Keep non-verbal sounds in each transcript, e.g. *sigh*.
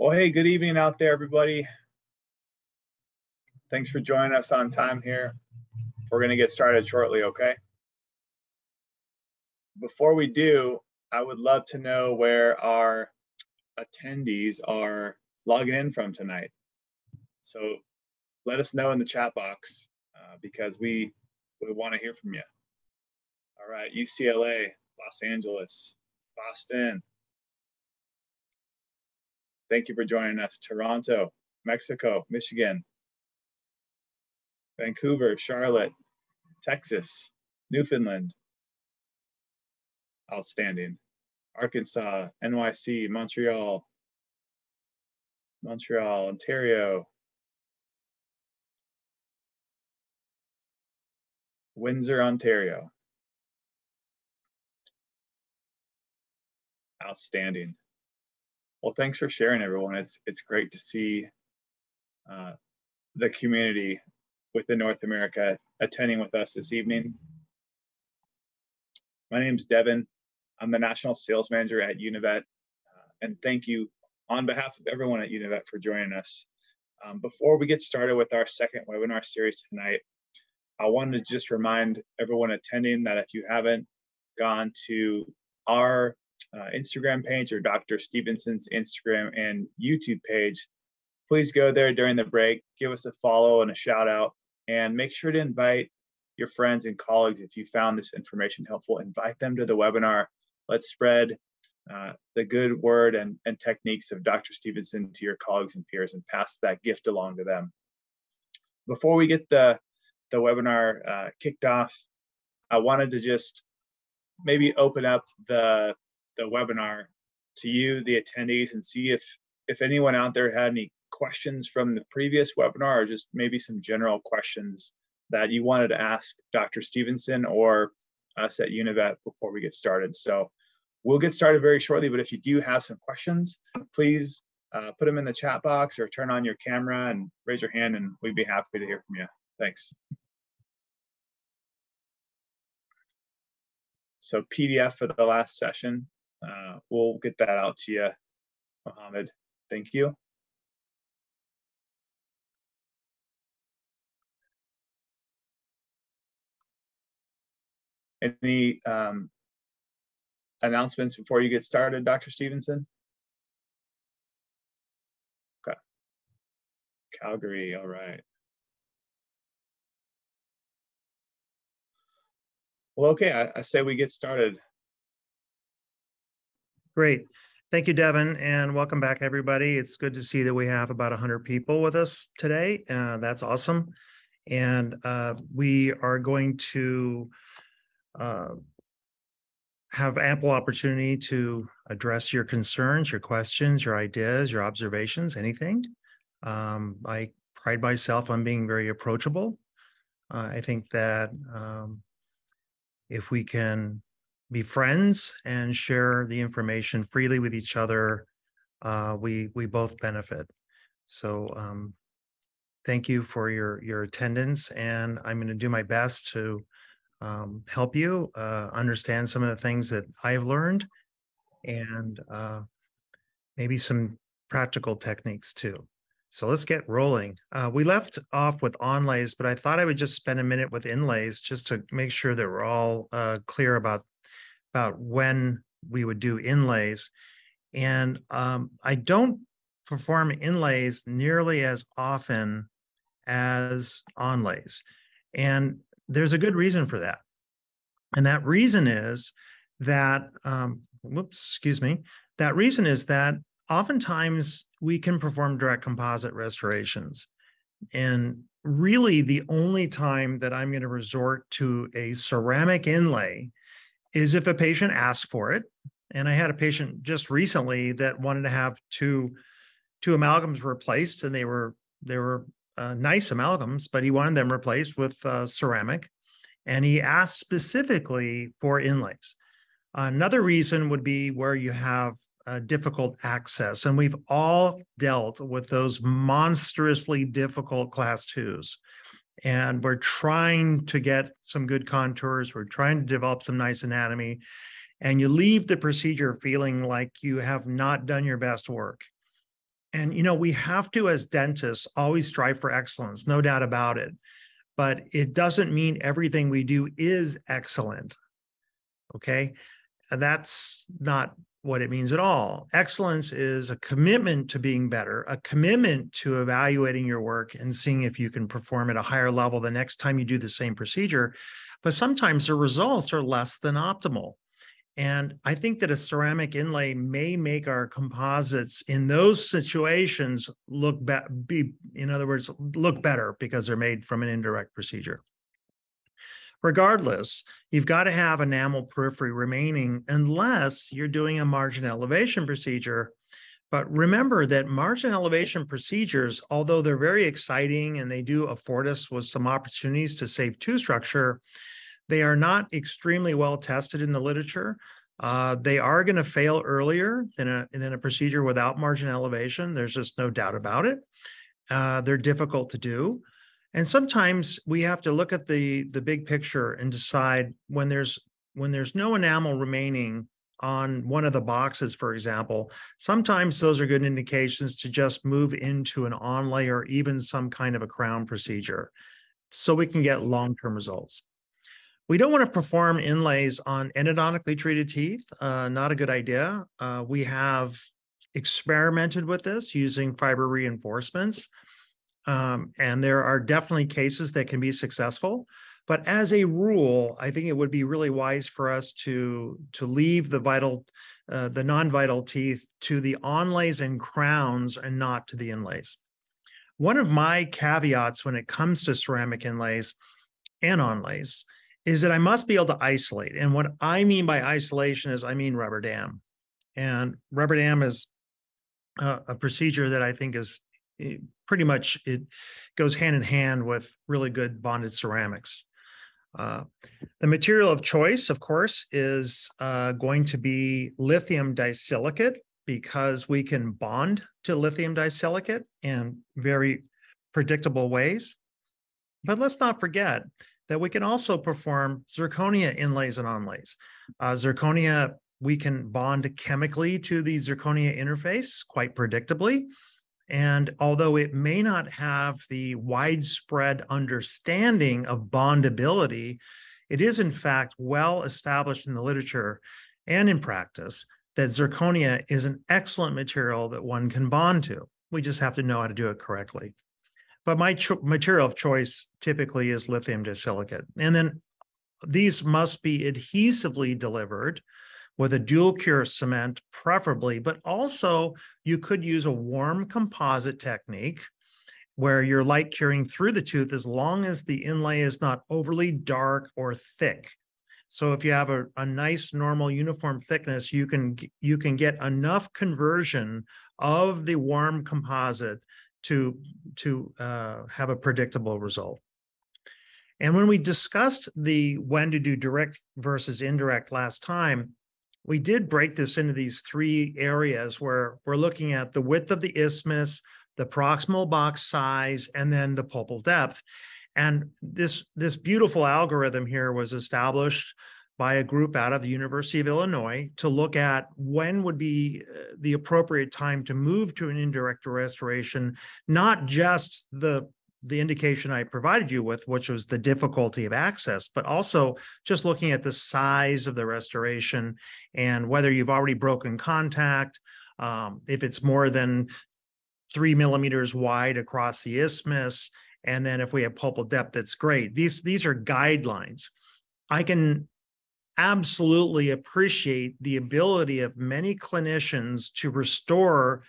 Well, hey, good evening out there, everybody. Thanks for joining us on time here. We're going to get started shortly, okay? Before we do, I would love to know where our attendees are logging in from tonight. So let us know in the chat box uh, because we, we want to hear from you. All right, UCLA, Los Angeles, Boston, Thank you for joining us. Toronto, Mexico, Michigan, Vancouver, Charlotte, Texas, Newfoundland. Outstanding. Arkansas, NYC, Montreal, Montreal, Ontario, Windsor, Ontario. Outstanding. Well, thanks for sharing, everyone. It's it's great to see uh, the community within North America attending with us this evening. My name is Devin. I'm the National Sales Manager at Univet, uh, and thank you on behalf of everyone at Univet for joining us. Um, before we get started with our second webinar series tonight, I wanted to just remind everyone attending that if you haven't gone to our uh, Instagram page or Dr. Stevenson's Instagram and YouTube page, please go there during the break, give us a follow and a shout out, and make sure to invite your friends and colleagues if you found this information helpful. Invite them to the webinar. Let's spread uh, the good word and, and techniques of Dr. Stevenson to your colleagues and peers and pass that gift along to them. Before we get the, the webinar uh, kicked off, I wanted to just maybe open up the the webinar to you, the attendees, and see if if anyone out there had any questions from the previous webinar or just maybe some general questions that you wanted to ask Dr. Stevenson or us at Univet before we get started. So we'll get started very shortly, but if you do have some questions, please uh, put them in the chat box or turn on your camera and raise your hand and we'd be happy to hear from you. Thanks. So PDF for the last session uh, we'll get that out to you, Mohammed. Thank you. Any um, announcements before you get started, Dr. Stevenson? Okay. Calgary, all right. Well, okay, I, I say we get started. Great. Thank you, Devin, and welcome back, everybody. It's good to see that we have about 100 people with us today. Uh, that's awesome. And uh, we are going to uh, have ample opportunity to address your concerns, your questions, your ideas, your observations, anything. Um, I pride myself on being very approachable. Uh, I think that um, if we can be friends and share the information freely with each other, uh, we we both benefit. So um, thank you for your your attendance, and I'm going to do my best to um, help you uh, understand some of the things that I've learned, and uh, maybe some practical techniques too. So let's get rolling. Uh, we left off with onlays, but I thought I would just spend a minute with inlays just to make sure that we're all uh, clear about about when we would do inlays. And um, I don't perform inlays nearly as often as onlays. And there's a good reason for that. And that reason is that, um, whoops, excuse me, that reason is that oftentimes we can perform direct composite restorations. And really, the only time that I'm going to resort to a ceramic inlay is if a patient asks for it. And I had a patient just recently that wanted to have two two amalgams replaced, and they were they were uh, nice amalgams, but he wanted them replaced with uh, ceramic, and he asked specifically for inlays. Another reason would be where you have uh, difficult access, and we've all dealt with those monstrously difficult class twos and we're trying to get some good contours. We're trying to develop some nice anatomy. And you leave the procedure feeling like you have not done your best work. And, you know, we have to, as dentists, always strive for excellence, no doubt about it. But it doesn't mean everything we do is excellent. Okay. That's not what it means at all. Excellence is a commitment to being better, a commitment to evaluating your work and seeing if you can perform at a higher level the next time you do the same procedure. But sometimes the results are less than optimal. And I think that a ceramic inlay may make our composites in those situations look be, be in other words, look better because they're made from an indirect procedure. Regardless, you've got to have enamel periphery remaining unless you're doing a margin elevation procedure. But remember that margin elevation procedures, although they're very exciting and they do afford us with some opportunities to save tooth structure, they are not extremely well tested in the literature. Uh, they are going to fail earlier than a, than a procedure without margin elevation. There's just no doubt about it. Uh, they're difficult to do. And sometimes we have to look at the, the big picture and decide when there's when there's no enamel remaining on one of the boxes, for example, sometimes those are good indications to just move into an onlay or even some kind of a crown procedure so we can get long-term results. We don't want to perform inlays on endodontically treated teeth. Uh, not a good idea. Uh, we have experimented with this using fiber reinforcements. Um, and there are definitely cases that can be successful. But as a rule, I think it would be really wise for us to, to leave the vital, uh, the non-vital teeth to the onlays and crowns and not to the inlays. One of my caveats when it comes to ceramic inlays and onlays is that I must be able to isolate. And what I mean by isolation is I mean rubber dam. And rubber dam is a, a procedure that I think is eh, pretty much it goes hand in hand with really good bonded ceramics. Uh, the material of choice, of course, is uh, going to be lithium disilicate because we can bond to lithium disilicate in very predictable ways. But let's not forget that we can also perform zirconia inlays and onlays. Uh, zirconia, we can bond chemically to the zirconia interface quite predictably. And although it may not have the widespread understanding of bondability, it is in fact well established in the literature and in practice that zirconia is an excellent material that one can bond to. We just have to know how to do it correctly. But my material of choice typically is lithium disilicate. And then these must be adhesively delivered with a dual cure cement, preferably, but also you could use a warm composite technique where you're light curing through the tooth as long as the inlay is not overly dark or thick. So if you have a, a nice normal uniform thickness, you can you can get enough conversion of the warm composite to to uh, have a predictable result. And when we discussed the when to do direct versus indirect last time, we did break this into these three areas where we're looking at the width of the isthmus, the proximal box size, and then the pulpal depth. And this, this beautiful algorithm here was established by a group out of the University of Illinois to look at when would be uh, the appropriate time to move to an indirect restoration, not just the the indication I provided you with, which was the difficulty of access, but also just looking at the size of the restoration and whether you've already broken contact, um, if it's more than three millimeters wide across the isthmus, and then if we have pulpal depth, that's great. These these are guidelines. I can absolutely appreciate the ability of many clinicians to restore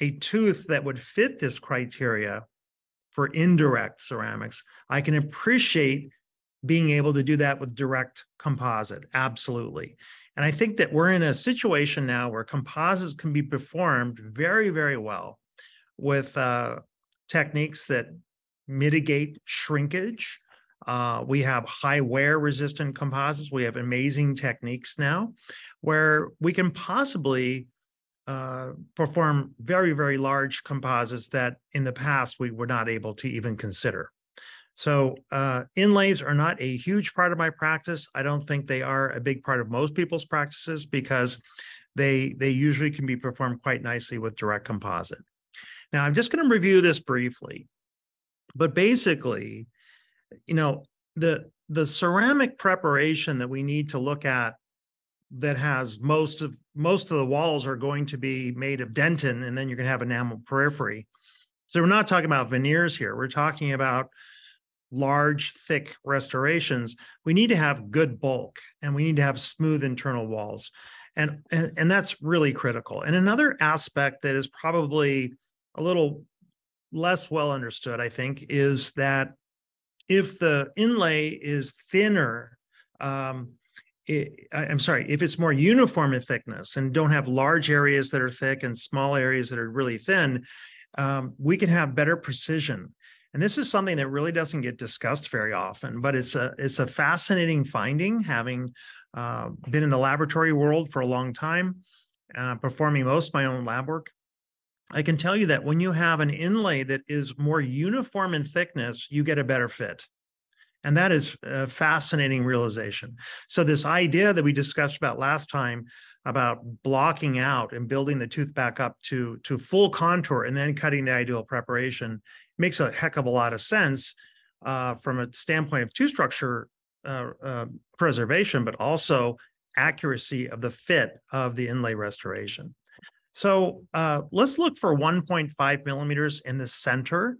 a tooth that would fit this criteria for indirect ceramics. I can appreciate being able to do that with direct composite, absolutely. And I think that we're in a situation now where composites can be performed very, very well with uh, techniques that mitigate shrinkage, uh, we have high wear resistant composites. We have amazing techniques now where we can possibly uh, perform very, very large composites that in the past we were not able to even consider. So uh, inlays are not a huge part of my practice. I don't think they are a big part of most people's practices because they they usually can be performed quite nicely with direct composite. Now, I'm just going to review this briefly. But basically, you know, the the ceramic preparation that we need to look at that has most of most of the walls are going to be made of dentin and then you're going to have enamel periphery. So we're not talking about veneers here. We're talking about large, thick restorations. We need to have good bulk and we need to have smooth internal walls. And, and, and that's really critical. And another aspect that is probably a little less well understood, I think, is that if the inlay is thinner, um, it, I, am sorry, if it's more uniform in thickness and don't have large areas that are thick and small areas that are really thin, um, we can have better precision. And this is something that really doesn't get discussed very often, but it's a it's a fascinating finding. Having uh, been in the laboratory world for a long time, uh, performing most of my own lab work, I can tell you that when you have an inlay that is more uniform in thickness, you get a better fit. And that is a fascinating realization. So, this idea that we discussed about last time about blocking out and building the tooth back up to, to full contour and then cutting the ideal preparation makes a heck of a lot of sense uh, from a standpoint of tooth structure uh, uh, preservation, but also accuracy of the fit of the inlay restoration. So uh, let's look for 1.5 millimeters in the center.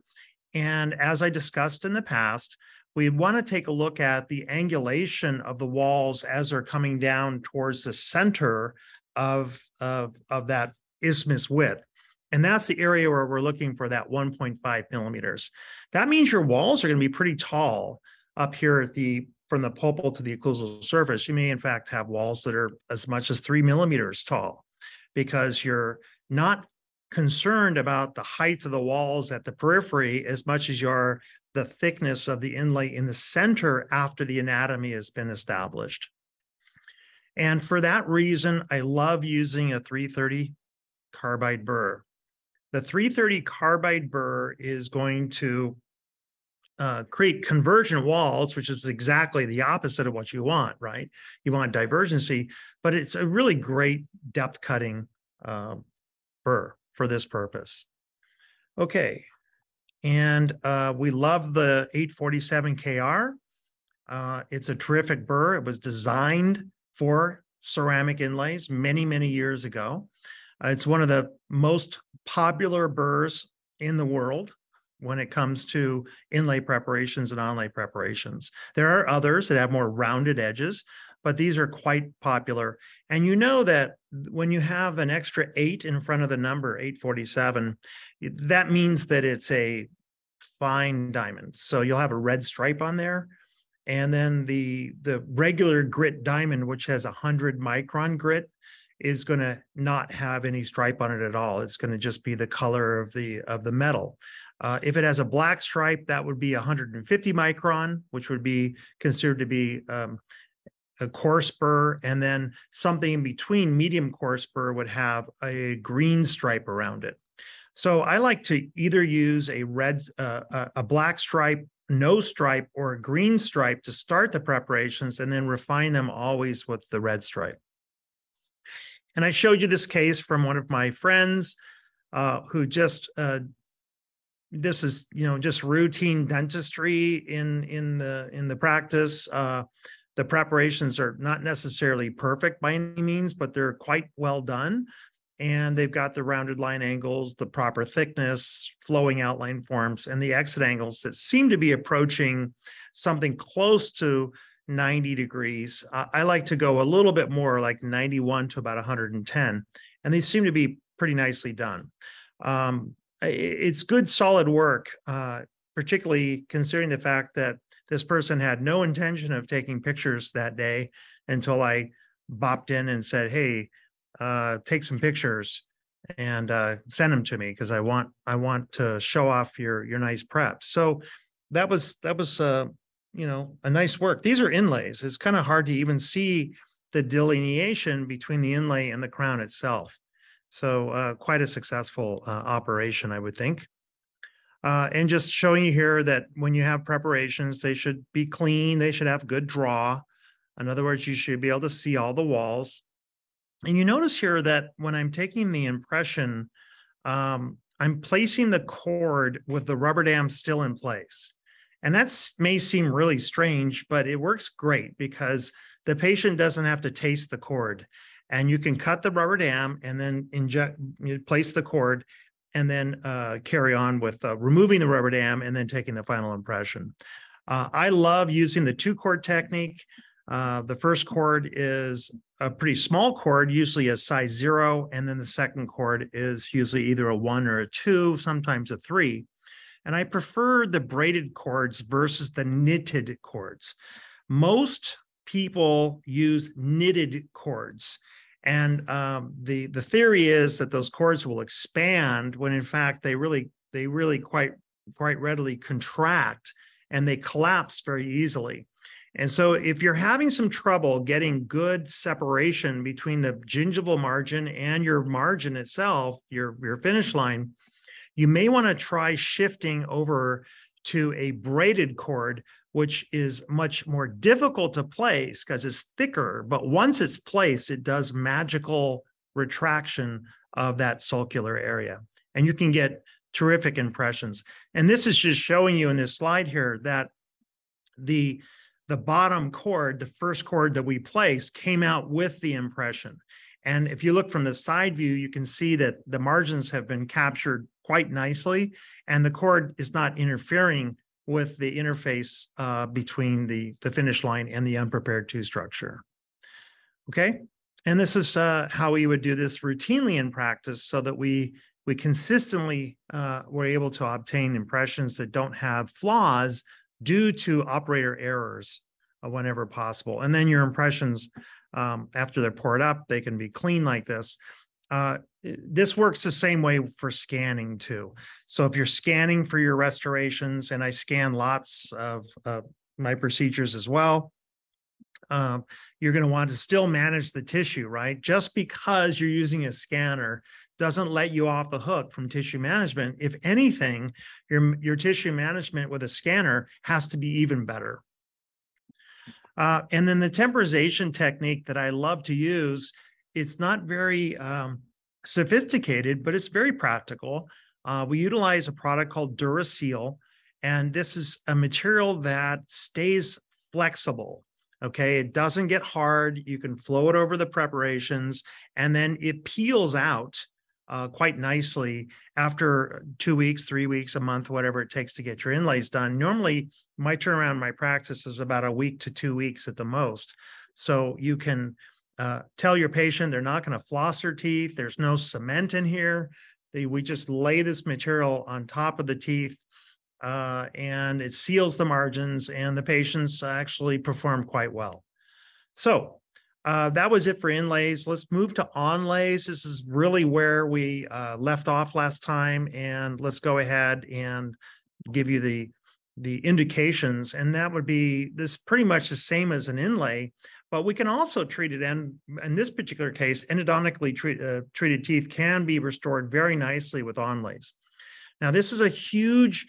And as I discussed in the past, we want to take a look at the angulation of the walls as they're coming down towards the center of, of, of that isthmus width. And that's the area where we're looking for that 1.5 millimeters. That means your walls are going to be pretty tall up here at the from the pulpal to the occlusal surface. You may in fact have walls that are as much as three millimeters tall because you're not concerned about the height of the walls at the periphery as much as you are the thickness of the inlay in the center after the anatomy has been established. And for that reason, I love using a 330 carbide burr. The 330 carbide burr is going to uh, create convergent walls, which is exactly the opposite of what you want, right? You want divergency, but it's a really great depth cutting uh, burr for this purpose. Okay, and uh, we love the 847 KR. Uh, it's a terrific burr. It was designed for ceramic inlays many, many years ago. Uh, it's one of the most popular burrs in the world when it comes to inlay preparations and onlay preparations. There are others that have more rounded edges, but these are quite popular. And you know that when you have an extra eight in front of the number 847, that means that it's a fine diamond. So you'll have a red stripe on there. And then the the regular grit diamond, which has a hundred micron grit, is going to not have any stripe on it at all. It's going to just be the color of the of the metal. Uh, if it has a black stripe, that would be 150 micron, which would be considered to be um, a coarse burr, and then something in between medium coarse burr would have a green stripe around it. So I like to either use a red, uh, a black stripe, no stripe, or a green stripe to start the preparations, and then refine them always with the red stripe. And I showed you this case from one of my friends uh, who just uh, this is you know just routine dentistry in in the in the practice uh the preparations are not necessarily perfect by any means but they're quite well done. And they've got the rounded line angles the proper thickness flowing outline forms and the exit angles that seem to be approaching something close to 90 degrees. Uh, i like to go a little bit more like 91 to about 110 and they seem to be pretty nicely done. Um, it's good, solid work, uh, particularly considering the fact that this person had no intention of taking pictures that day until I bopped in and said, "Hey, uh, take some pictures and uh, send them to me because I want I want to show off your your nice prep." So that was that was uh, you know a nice work. These are inlays. It's kind of hard to even see the delineation between the inlay and the crown itself. So uh, quite a successful uh, operation, I would think. Uh, and just showing you here that when you have preparations, they should be clean. They should have good draw. In other words, you should be able to see all the walls. And you notice here that when I'm taking the impression, um, I'm placing the cord with the rubber dam still in place. And that may seem really strange, but it works great because the patient doesn't have to taste the cord. And you can cut the rubber dam and then inject, you place the cord and then uh, carry on with uh, removing the rubber dam and then taking the final impression. Uh, I love using the two cord technique. Uh, the first cord is a pretty small cord, usually a size zero, and then the second cord is usually either a one or a two, sometimes a three. And I prefer the braided cords versus the knitted cords. Most people use knitted cords. And um, the the theory is that those cords will expand when in fact they really they really quite quite readily contract and they collapse very easily. And so if you're having some trouble getting good separation between the gingival margin and your margin itself, your, your finish line, you may want to try shifting over to a braided cord, which is much more difficult to place because it's thicker. But once it's placed, it does magical retraction of that sulcular area. And you can get terrific impressions. And this is just showing you in this slide here that the the bottom cord, the first cord that we placed, came out with the impression. And if you look from the side view, you can see that the margins have been captured quite nicely, and the cord is not interfering with the interface uh, between the, the finish line and the unprepared two structure. Okay, and this is uh, how we would do this routinely in practice so that we we consistently uh, were able to obtain impressions that don't have flaws due to operator errors uh, whenever possible. And then your impressions, um, after they're poured up, they can be clean like this. Uh, this works the same way for scanning too. So if you're scanning for your restorations, and I scan lots of uh, my procedures as well, um, you're going to want to still manage the tissue, right? Just because you're using a scanner doesn't let you off the hook from tissue management. If anything, your, your tissue management with a scanner has to be even better. Uh, and then the temporization technique that I love to use, it's not very um, sophisticated, but it's very practical. Uh, we utilize a product called DuraSeal, and this is a material that stays flexible. Okay, it doesn't get hard. You can flow it over the preparations, and then it peels out uh, quite nicely after two weeks, three weeks, a month, whatever it takes to get your inlays done. Normally, my turnaround, my practice is about a week to two weeks at the most. So you can uh, tell your patient they're not going to floss their teeth. There's no cement in here. They, we just lay this material on top of the teeth uh, and it seals the margins and the patients actually perform quite well. So uh, that was it for inlays. Let's move to onlays. This is really where we uh, left off last time, and let's go ahead and give you the the indications. And that would be this pretty much the same as an inlay, but we can also treat it. And in this particular case, endodontically treat, uh, treated teeth can be restored very nicely with onlays. Now, this is a huge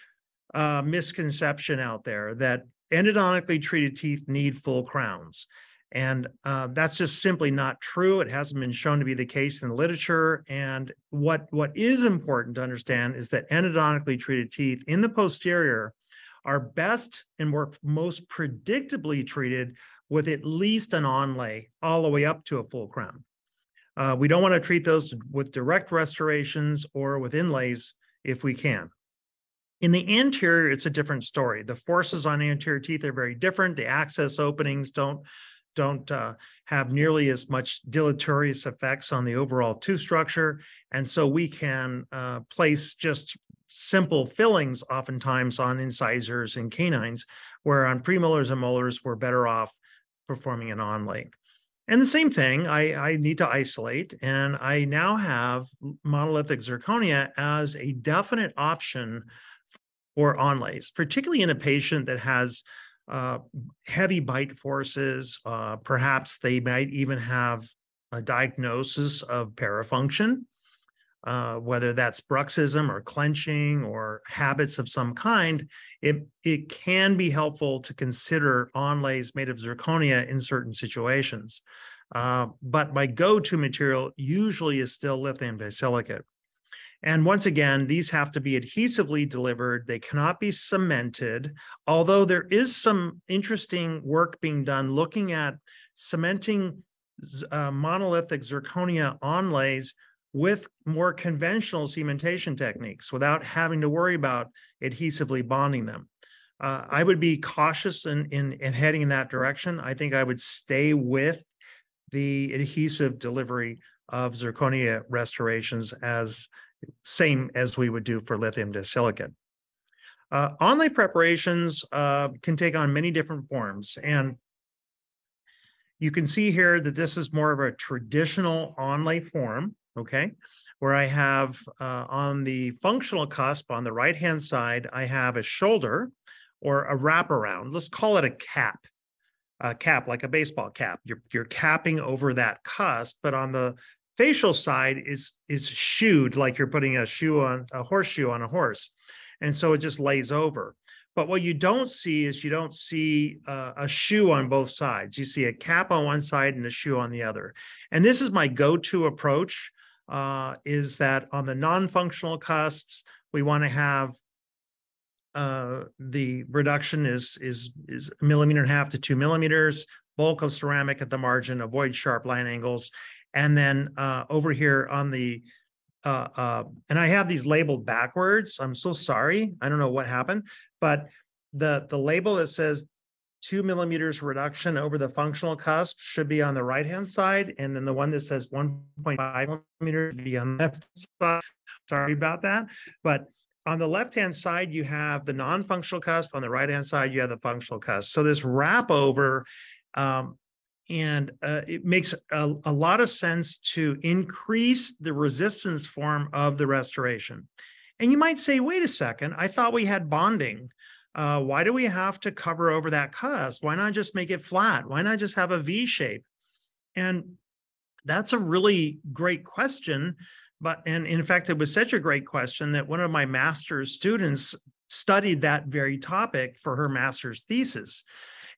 uh, misconception out there that endodontically treated teeth need full crowns. And uh, that's just simply not true. It hasn't been shown to be the case in the literature. And what, what is important to understand is that endodontically treated teeth in the posterior are best and more most predictably treated with at least an onlay all the way up to a full crown. Uh, we don't want to treat those with direct restorations or with inlays if we can. In the anterior, it's a different story. The forces on anterior teeth are very different. The access openings don't don't uh, have nearly as much deleterious effects on the overall tooth structure. And so we can uh, place just simple fillings oftentimes on incisors and canines, where on premolars and molars, we're better off performing an onlay. And the same thing, I, I need to isolate, and I now have monolithic zirconia as a definite option for onlays, particularly in a patient that has uh, heavy bite forces. Uh, perhaps they might even have a diagnosis of parafunction, uh, whether that's bruxism or clenching or habits of some kind. It, it can be helpful to consider onlays made of zirconia in certain situations. Uh, but my go-to material usually is still lithium disilicate. And once again, these have to be adhesively delivered. They cannot be cemented. Although there is some interesting work being done looking at cementing uh, monolithic zirconia onlays with more conventional cementation techniques without having to worry about adhesively bonding them. Uh, I would be cautious in, in, in heading in that direction. I think I would stay with the adhesive delivery of zirconia restorations as same as we would do for lithium disilicate. Uh, onlay preparations uh, can take on many different forms and you can see here that this is more of a traditional onlay form, okay? Where I have uh, on the functional cusp on the right-hand side, I have a shoulder or a wraparound. Let's call it a cap, a cap like a baseball cap. You're, you're capping over that cusp, but on the facial side is is shoed like you're putting a shoe on a horseshoe on a horse. And so it just lays over. But what you don't see is you don't see uh, a shoe on both sides. You see a cap on one side and a shoe on the other. And this is my go-to approach uh, is that on the non-functional cusps, we want to have uh, the reduction is is is a millimeter and a half to two millimeters, bulk of ceramic at the margin, avoid sharp line angles. And then uh, over here on the uh, uh, and I have these labeled backwards. I'm so sorry. I don't know what happened, but the the label that says two millimeters reduction over the functional cusp should be on the right hand side, and then the one that says 1.5 millimeters be on the left side. Sorry about that, but on the left hand side you have the non-functional cusp. On the right hand side you have the functional cusp. So this wrap over um, and uh, it makes a, a, lot of sense to increase the resistance form of the restoration. And you might say, wait a second, I thought we had bonding. Uh, why do we have to cover over that cusp? Why not just make it flat? Why not just have a V shape? And that's a really great question. But, and in fact, it was such a great question that one of my master's students studied that very topic for her master's thesis.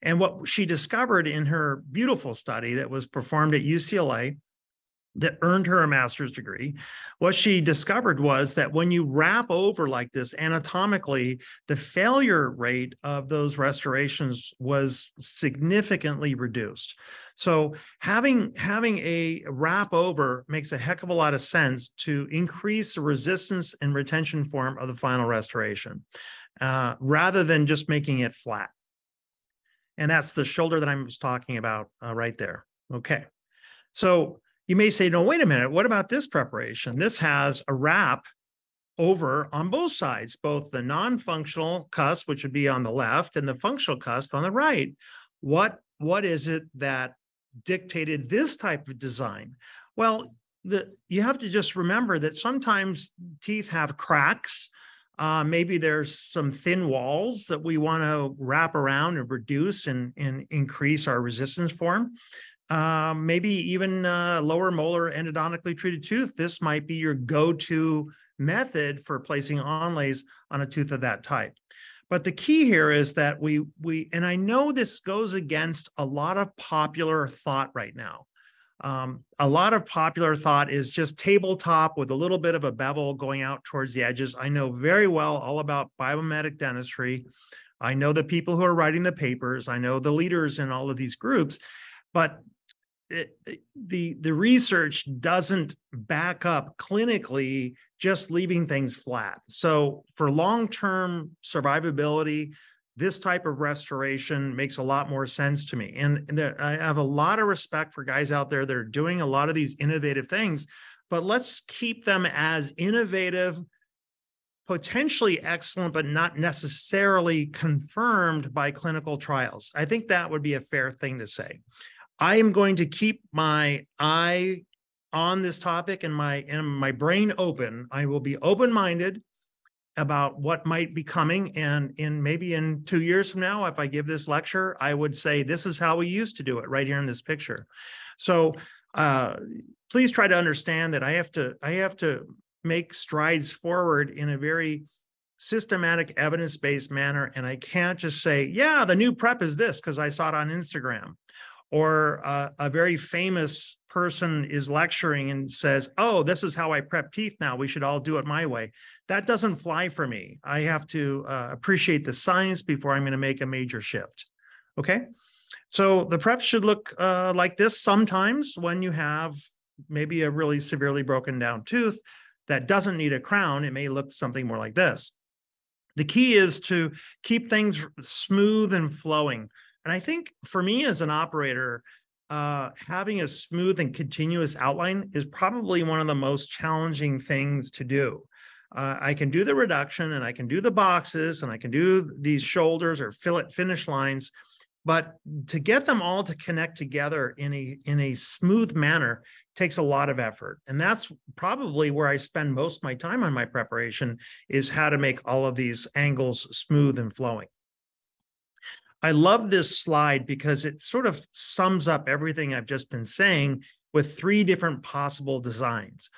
And what she discovered in her beautiful study that was performed at UCLA that earned her a master's degree, what she discovered was that when you wrap over like this anatomically, the failure rate of those restorations was significantly reduced. So having having a wrap over makes a heck of a lot of sense to increase the resistance and retention form of the final restoration, uh, rather than just making it flat. And that's the shoulder that I was talking about uh, right there. Okay. So you may say, no, wait a minute. What about this preparation? This has a wrap over on both sides, both the non-functional cusp, which would be on the left, and the functional cusp on the right. What, what is it that dictated this type of design? Well, the, you have to just remember that sometimes teeth have cracks, uh, maybe there's some thin walls that we want to wrap around and reduce and, and increase our resistance form. Uh, maybe even uh, lower molar endodontically treated tooth. This might be your go-to method for placing onlays on a tooth of that type. But the key here is that we we and I know this goes against a lot of popular thought right now. Um, a lot of popular thought is just tabletop with a little bit of a bevel going out towards the edges. I know very well all about biomimetic dentistry. I know the people who are writing the papers. I know the leaders in all of these groups, but it, the the research doesn't back up clinically just leaving things flat. So for long-term survivability, this type of restoration makes a lot more sense to me. And, and there, I have a lot of respect for guys out there that are doing a lot of these innovative things, but let's keep them as innovative, potentially excellent, but not necessarily confirmed by clinical trials. I think that would be a fair thing to say. I am going to keep my eye on this topic and my and my brain open. I will be open-minded about what might be coming. And in maybe in two years from now, if I give this lecture, I would say this is how we used to do it right here in this picture. So uh, please try to understand that I have to I have to make strides forward in a very systematic evidence-based manner and i can't just say yeah the new prep is this because i saw it on instagram or uh, a very famous person is lecturing and says, "Oh, this is how I prep teeth now. We should all do it my way." That doesn't fly for me. I have to uh, appreciate the science before I'm going to make a major shift. Okay, so the prep should look uh, like this sometimes when you have maybe a really severely broken down tooth that doesn't need a crown. It may look something more like this. The key is to keep things smooth and flowing. And I think for me as an operator, uh, having a smooth and continuous outline is probably one of the most challenging things to do. Uh, I can do the reduction and I can do the boxes and I can do these shoulders or fillet finish lines, but to get them all to connect together in a in a smooth manner takes a lot of effort and that's probably where i spend most of my time on my preparation is how to make all of these angles smooth and flowing i love this slide because it sort of sums up everything i've just been saying with three different possible designs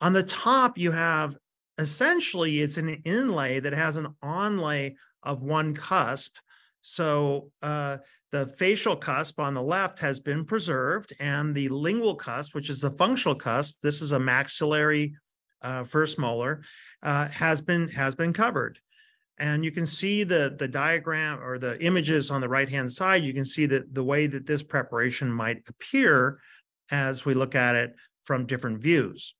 on the top you have essentially it's an inlay that has an onlay of one cusp so uh, the facial cusp on the left has been preserved, and the lingual cusp, which is the functional cusp, this is a maxillary uh, first molar, uh, has been has been covered. And you can see the the diagram or the images on the right hand side. You can see that the way that this preparation might appear as we look at it from different views.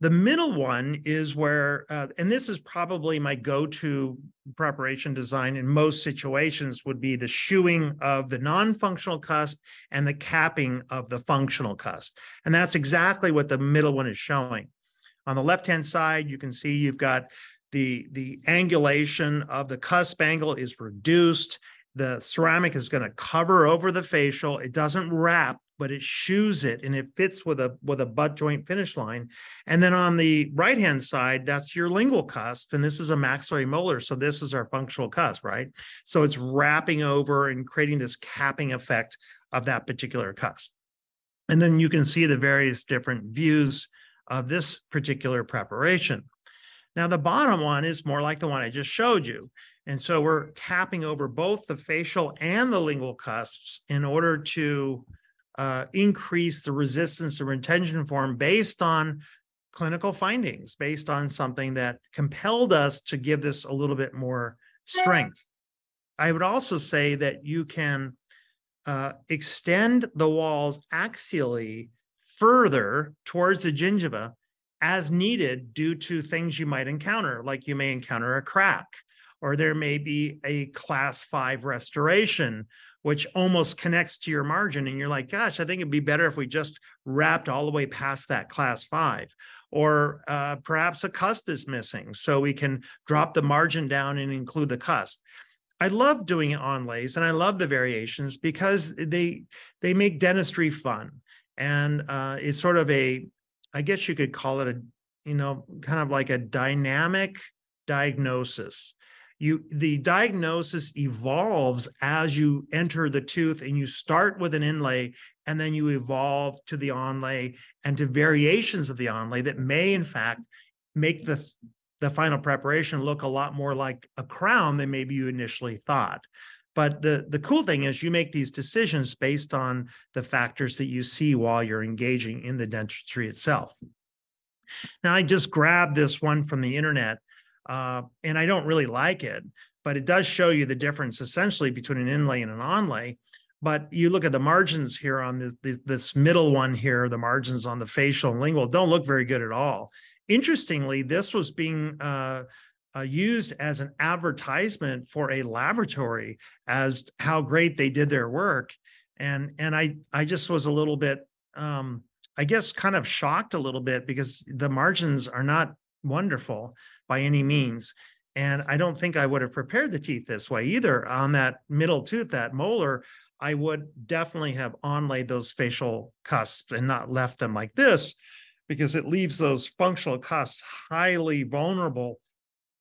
The middle one is where, uh, and this is probably my go-to preparation design in most situations would be the shoeing of the non-functional cusp and the capping of the functional cusp. And that's exactly what the middle one is showing. On the left-hand side, you can see you've got the, the angulation of the cusp angle is reduced. The ceramic is going to cover over the facial. It doesn't wrap but it shoes it and it fits with a with a butt joint finish line. And then on the right hand side, that's your lingual cusp, and this is a maxillary molar. So this is our functional cusp, right? So it's wrapping over and creating this capping effect of that particular cusp. And then you can see the various different views of this particular preparation. Now, the bottom one is more like the one I just showed you. And so we're capping over both the facial and the lingual cusps in order to uh, increase the resistance to retention form based on clinical findings, based on something that compelled us to give this a little bit more strength. I would also say that you can uh, extend the walls axially further towards the gingiva as needed due to things you might encounter, like you may encounter a crack, or there may be a class five restoration, which almost connects to your margin. And you're like, gosh, I think it'd be better if we just wrapped all the way past that class five. Or uh, perhaps a cusp is missing. So we can drop the margin down and include the cusp. I love doing onlays and I love the variations because they they make dentistry fun. And uh, it's sort of a, I guess you could call it a, you know, kind of like a dynamic diagnosis. You the diagnosis evolves as you enter the tooth and you start with an inlay and then you evolve to the onlay and to variations of the onlay that may in fact make the the final preparation look a lot more like a crown than maybe you initially thought but the the cool thing is you make these decisions based on the factors that you see while you're engaging in the dentistry itself now i just grabbed this one from the internet uh, and I don't really like it, but it does show you the difference essentially between an inlay and an onlay. But you look at the margins here on this, this, this middle one here, the margins on the facial and lingual don't look very good at all. Interestingly, this was being uh, uh, used as an advertisement for a laboratory as how great they did their work, and and I I just was a little bit um, I guess kind of shocked a little bit because the margins are not wonderful by any means. And I don't think I would have prepared the teeth this way either. On that middle tooth, that molar, I would definitely have onlayed those facial cusps and not left them like this because it leaves those functional cusps highly vulnerable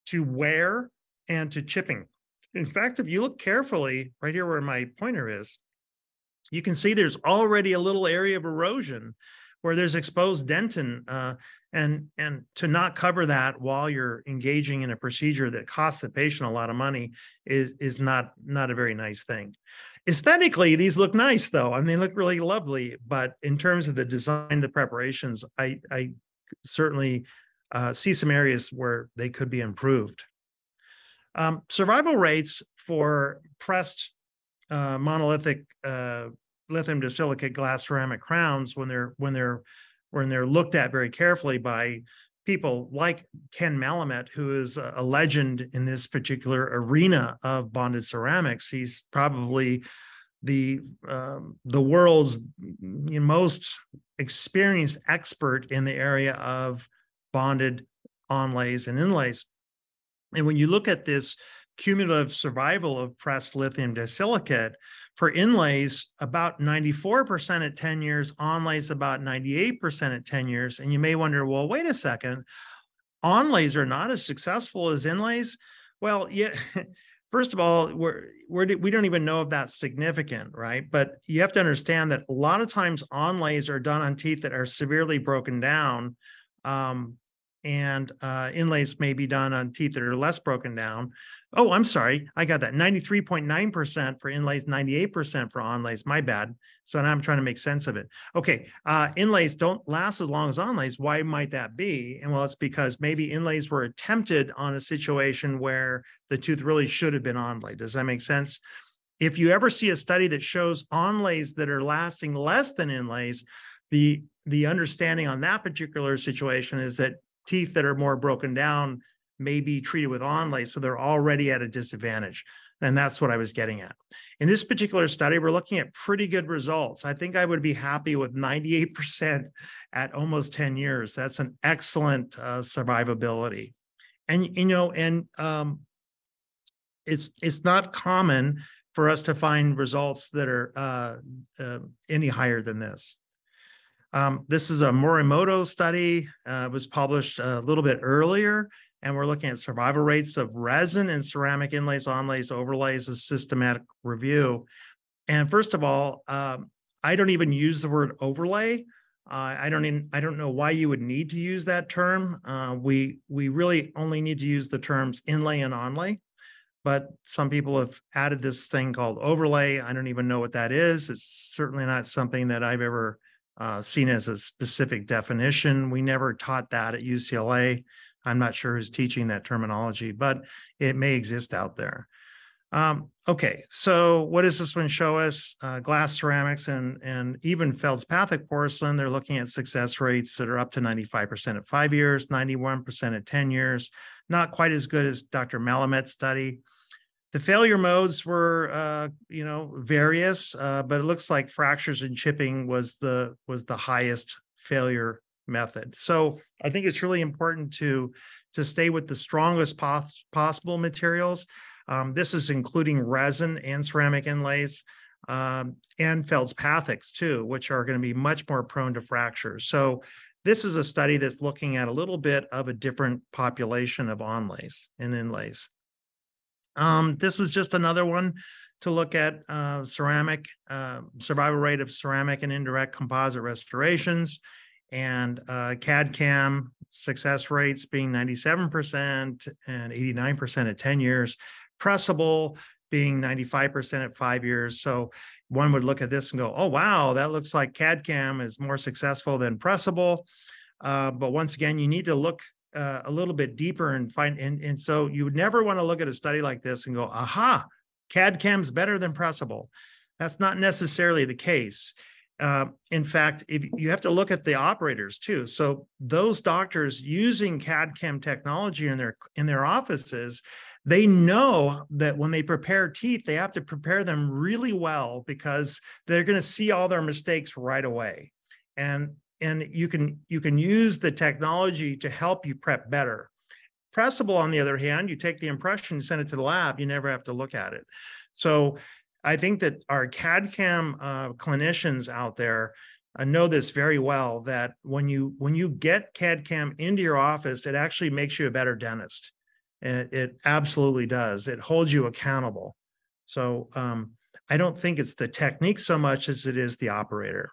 to wear and to chipping. In fact, if you look carefully right here where my pointer is, you can see there's already a little area of erosion where there's exposed dentin uh, and and to not cover that while you're engaging in a procedure that costs the patient a lot of money is is not not a very nice thing Aesthetically, these look nice though. I mean, they look really lovely, but in terms of the design, the preparations, I, I certainly uh, see some areas where they could be improved. Um, survival rates for pressed uh, monolithic uh, lithium silicate glass ceramic crowns when they're when they're when they're looked at very carefully by people like Ken Malament, who is a legend in this particular arena of bonded ceramics. He's probably the um, the world's most experienced expert in the area of bonded onlays and inlays. And when you look at this cumulative survival of pressed lithium disilicate, for inlays, about 94% at 10 years, onlays about 98% at 10 years. And you may wonder, well, wait a second, onlays are not as successful as inlays. Well, yeah, *laughs* first of all, we're, we're, we don't even know if that's significant, right? But you have to understand that a lot of times onlays are done on teeth that are severely broken down. Um, and uh, inlays may be done on teeth that are less broken down. Oh, I'm sorry. I got that 93.9% for inlays, 98% for onlays. My bad. So now I'm trying to make sense of it. Okay. Uh, inlays don't last as long as onlays. Why might that be? And well, it's because maybe inlays were attempted on a situation where the tooth really should have been onlay. Does that make sense? If you ever see a study that shows onlays that are lasting less than inlays, the the understanding on that particular situation is that teeth that are more broken down may be treated with onlay, so they're already at a disadvantage. And that's what I was getting at. In this particular study, we're looking at pretty good results. I think I would be happy with 98% at almost 10 years. That's an excellent uh, survivability. And, you know, and um, it's, it's not common for us to find results that are uh, uh, any higher than this. Um, this is a Morimoto study, uh, was published a little bit earlier, and we're looking at survival rates of resin and ceramic inlays, onlays, overlays, a systematic review. And first of all, um, I don't even use the word overlay. Uh, I don't even, I don't know why you would need to use that term. Uh, we we really only need to use the terms inlay and onlay. But some people have added this thing called overlay. I don't even know what that is. It's certainly not something that I've ever uh, seen as a specific definition. We never taught that at UCLA. I'm not sure who's teaching that terminology, but it may exist out there. Um, okay, so what does this one show us? Uh, glass ceramics and, and even feldspathic porcelain, they're looking at success rates that are up to 95% at five years, 91% at 10 years, not quite as good as Dr. Malament's study. The failure modes were, uh, you know, various, uh, but it looks like fractures and chipping was the was the highest failure method. So I think it's really important to to stay with the strongest pos- possible materials. Um, this is including resin and ceramic inlays um, and feldspathics too, which are going to be much more prone to fractures. So this is a study that's looking at a little bit of a different population of onlays and inlays. Um, this is just another one to look at uh, ceramic uh, survival rate of ceramic and indirect composite restorations and uh, CAD CAM success rates being 97% and 89% at 10 years, pressable being 95% at five years. So one would look at this and go, oh, wow, that looks like CAD CAM is more successful than pressable. Uh, but once again, you need to look uh, a little bit deeper and find and, and so you would never want to look at a study like this and go aha cad cam's better than pressable. That's not necessarily the case. Uh, in fact if you have to look at the operators too. So those doctors using cad cam technology in their in their offices they know that when they prepare teeth they have to prepare them really well because they're going to see all their mistakes right away. And and you can you can use the technology to help you prep better. Pressable on the other hand you take the impression send it to the lab you never have to look at it. So i think that our cad cam uh, clinicians out there uh, know this very well that when you when you get cad cam into your office it actually makes you a better dentist. It, it absolutely does. It holds you accountable. So um, i don't think it's the technique so much as it is the operator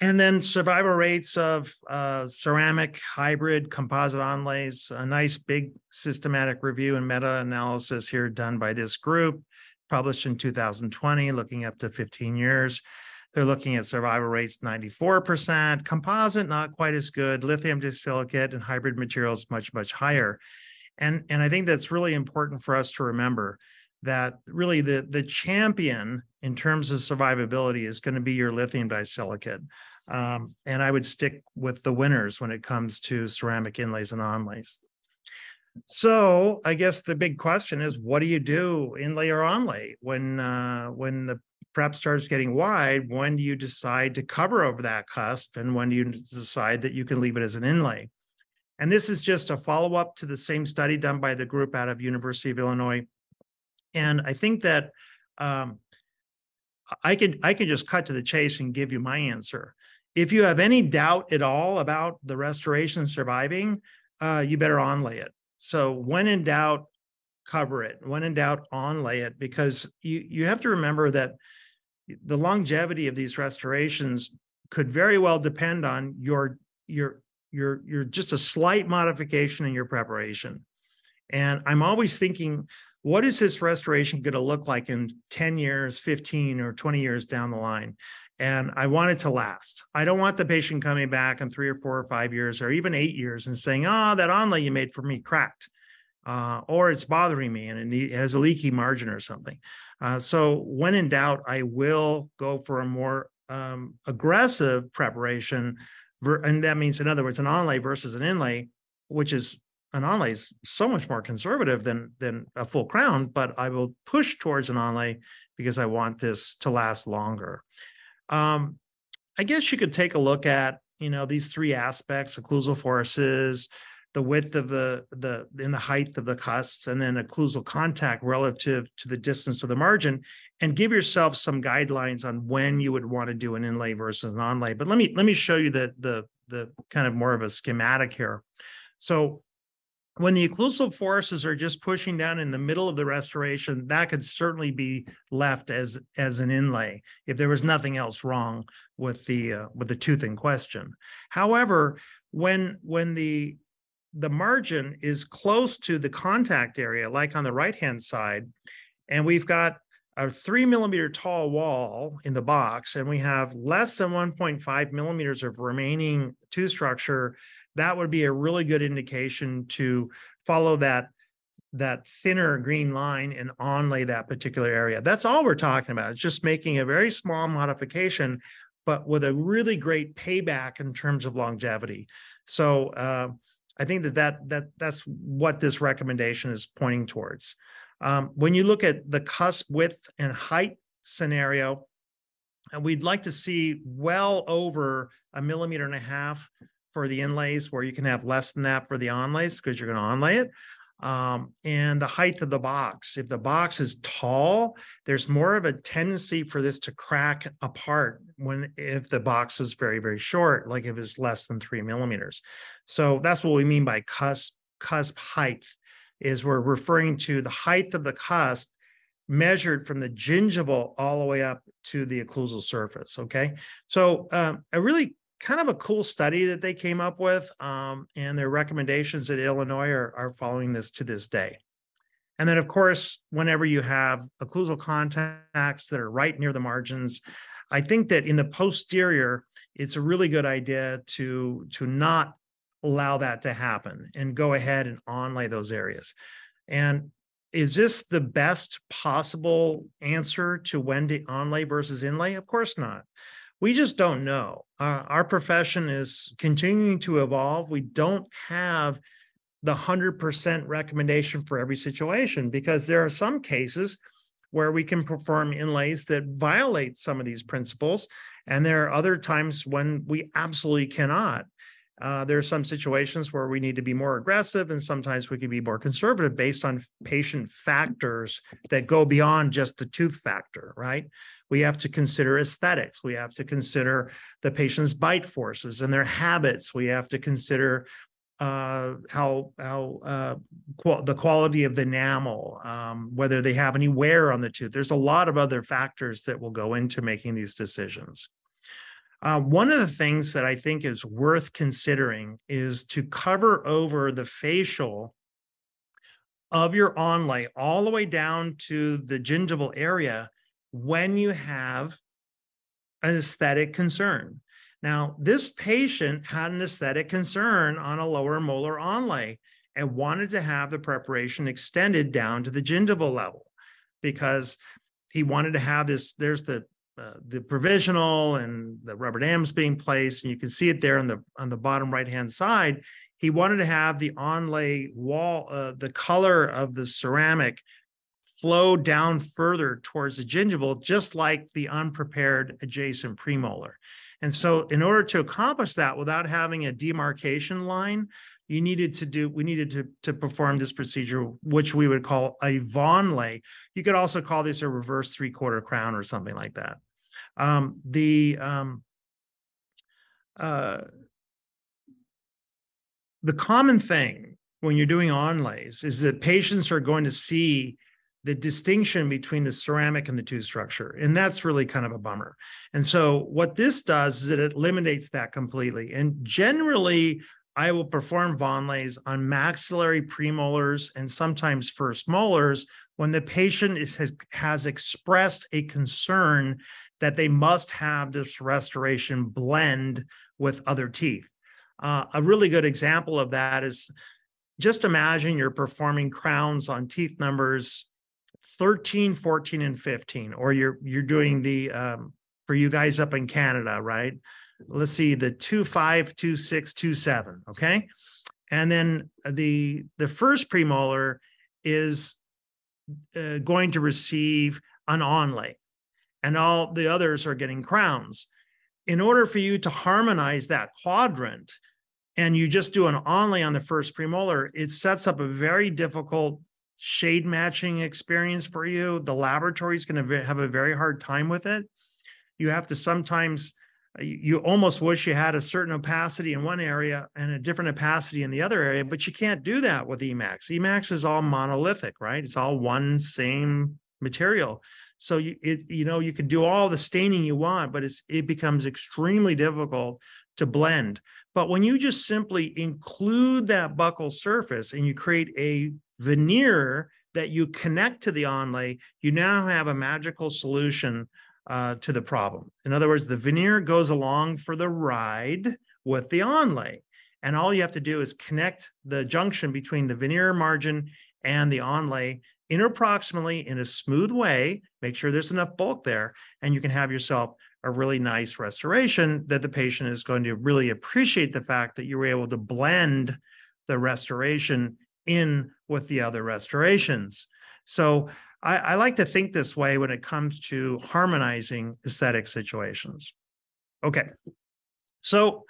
and then survival rates of uh, ceramic, hybrid, composite onlays, a nice big systematic review and meta-analysis here done by this group. published in two thousand twenty, looking up to fifteen years. They're looking at survival rates ninety-four percent, composite not quite as good, lithium disilicate and hybrid materials much, much higher. And, and I think that's really important for us to remember that really the, the champion in terms of survivability is going to be your lithium disilicate. Um, and I would stick with the winners when it comes to ceramic inlays and onlays. So I guess the big question is, what do you do inlay or onlay when uh, when the prep starts getting wide? When do you decide to cover over that cusp, and when do you decide that you can leave it as an inlay? And this is just a follow up to the same study done by the group out of University of Illinois. And I think that um, I can I could just cut to the chase and give you my answer. If you have any doubt at all about the restoration surviving, uh, you better onlay it. So when in doubt, cover it. When in doubt, onlay it because you you have to remember that the longevity of these restorations could very well depend on your your your your just a slight modification in your preparation. And I'm always thinking, what is this restoration going to look like in 10 years, 15 or 20 years down the line? And I want it to last. I don't want the patient coming back in three or four or five years or even eight years and saying, oh, that onlay you made for me cracked. Uh, or it's bothering me and it has a leaky margin or something. Uh, so when in doubt, I will go for a more um, aggressive preparation. And that means, in other words, an onlay versus an inlay, which is an onlay is so much more conservative than than a full crown, but I will push towards an onlay because I want this to last longer. Um, I guess you could take a look at, you know, these three aspects, occlusal forces, the width of the, the, in the height of the cusps, and then occlusal contact relative to the distance of the margin, and give yourself some guidelines on when you would want to do an inlay versus an onlay. But let me, let me show you the, the, the kind of more of a schematic here. So when the occlusal forces are just pushing down in the middle of the restoration, that could certainly be left as as an inlay if there was nothing else wrong with the uh, with the tooth in question. However, when when the the margin is close to the contact area, like on the right hand side, and we've got a three millimeter tall wall in the box, and we have less than 1.5 millimeters of remaining tooth structure that would be a really good indication to follow that that thinner green line and onlay that particular area. That's all we're talking about. It's just making a very small modification, but with a really great payback in terms of longevity. So uh, I think that, that that that's what this recommendation is pointing towards. Um, when you look at the cusp width and height scenario, and we'd like to see well over a millimeter and a half for the inlays where you can have less than that for the onlays because you're going to onlay it. Um, and the height of the box. If the box is tall, there's more of a tendency for this to crack apart when if the box is very, very short, like if it's less than three millimeters. So that's what we mean by cusp, cusp height, is we're referring to the height of the cusp measured from the gingival all the way up to the occlusal surface. Okay. So um, a really kind of a cool study that they came up with, um, and their recommendations at Illinois are, are following this to this day. And then, of course, whenever you have occlusal contacts that are right near the margins, I think that in the posterior, it's a really good idea to to not allow that to happen and go ahead and onlay those areas. And is this the best possible answer to when to onlay versus inlay? Of course not we just don't know. Uh, our profession is continuing to evolve. We don't have the 100% recommendation for every situation because there are some cases where we can perform inlays that violate some of these principles. And there are other times when we absolutely cannot. Uh, there are some situations where we need to be more aggressive, and sometimes we can be more conservative based on patient factors that go beyond just the tooth factor, right? We have to consider aesthetics. We have to consider the patient's bite forces and their habits. We have to consider uh, how how uh, qual- the quality of the enamel, um, whether they have any wear on the tooth. There's a lot of other factors that will go into making these decisions. Uh, one of the things that I think is worth considering is to cover over the facial of your onlay all the way down to the gingival area when you have an aesthetic concern. Now, this patient had an aesthetic concern on a lower molar onlay and wanted to have the preparation extended down to the gingival level because he wanted to have this. There's the uh, the provisional and the rubber dams being placed, and you can see it there on the on the bottom right hand side. He wanted to have the onlay wall, uh, the color of the ceramic flow down further towards the gingival, just like the unprepared adjacent premolar. And so, in order to accomplish that without having a demarcation line, you needed to do we needed to to perform this procedure which we would call a von Vonlay you could also call this a reverse three quarter crown or something like that um, the um, uh, the common thing when you're doing onlays is that patients are going to see the distinction between the ceramic and the tooth structure. And that's really kind of a bummer. And so what this does is it eliminates that completely. And generally, I will perform Vonlays on maxillary premolars and sometimes first molars when the patient is, has, has expressed a concern that they must have this restoration blend with other teeth. Uh, a really good example of that is just imagine you're performing crowns on teeth numbers 13, 14, and 15, or you're you're doing the um, for you guys up in Canada, right? Let's see, the two five, two six, two seven. Okay. And then the the first premolar is uh, going to receive an onlay, and all the others are getting crowns. In order for you to harmonize that quadrant, and you just do an onlay on the first premolar, it sets up a very difficult shade matching experience for you. The laboratory is going to have a very hard time with it. You have to sometimes, uh, you almost wish you had a certain opacity in one area and a different opacity in the other area, but you can't do that with Emax. Emax is all monolithic, right? It's all one same material. So you it, you know you can do all the staining you want, but it's it becomes extremely difficult to blend. But when you just simply include that buccal surface and you create a veneer that you connect to the onlay, you now have a magical solution uh, to the problem. In other words, the veneer goes along for the ride with the onlay. And all you have to do is connect the junction between the veneer margin and the onlay interproximally in a smooth way, make sure there's enough bulk there, and you can have yourself a really nice restoration that the patient is going to really appreciate the fact that you were able to blend the restoration in with the other restorations. So I, I, like to think this way when it comes to harmonizing aesthetic situations. Okay, so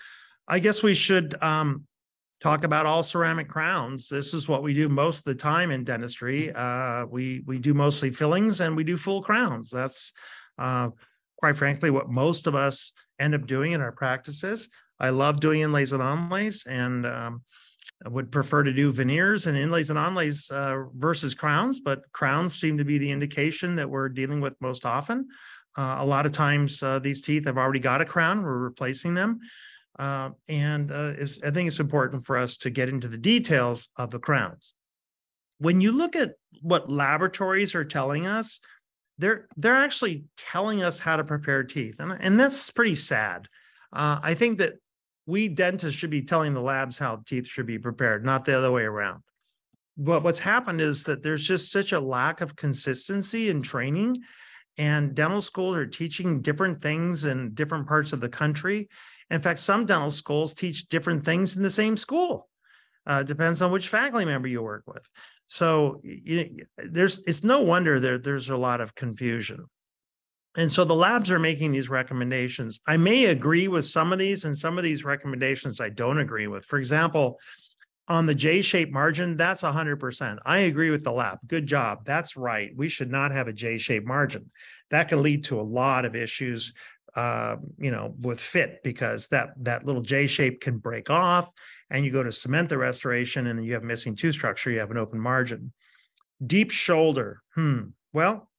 I guess we should um, talk about all ceramic crowns. This is what we do most of the time in dentistry. Uh, we we do mostly fillings and we do full crowns. That's uh, quite frankly what most of us end up doing in our practices. I love doing inlays and onlays, and um, I would prefer to do veneers and inlays and onlays uh, versus crowns, but crowns seem to be the indication that we're dealing with most often. Uh, a lot of times, uh, these teeth have already got a crown, we're replacing them. Uh, and uh, I think it's important for us to get into the details of the crowns. When you look at what laboratories are telling us, they're they're actually telling us how to prepare teeth, and and that's pretty sad. Uh, I think that we dentists should be telling the labs how teeth should be prepared, not the other way around. But what's happened is that there's just such a lack of consistency in training, and dental schools are teaching different things in different parts of the country. In fact, some dental schools teach different things in the same school. Uh, depends on which faculty member you work with. So you, there's it's no wonder there there's a lot of confusion. And so the labs are making these recommendations. I may agree with some of these, and some of these recommendations I don't agree with. For example, on the J shaped margin, that's 100%. I agree with the lab. Good job. That's right. We should not have a J shaped margin. That can lead to a lot of issues, uh, you know, with fit because that that little J shape can break off, and you go to cement the restoration, and you have missing tooth structure. You have an open margin. Deep shoulder. Hmm. Well,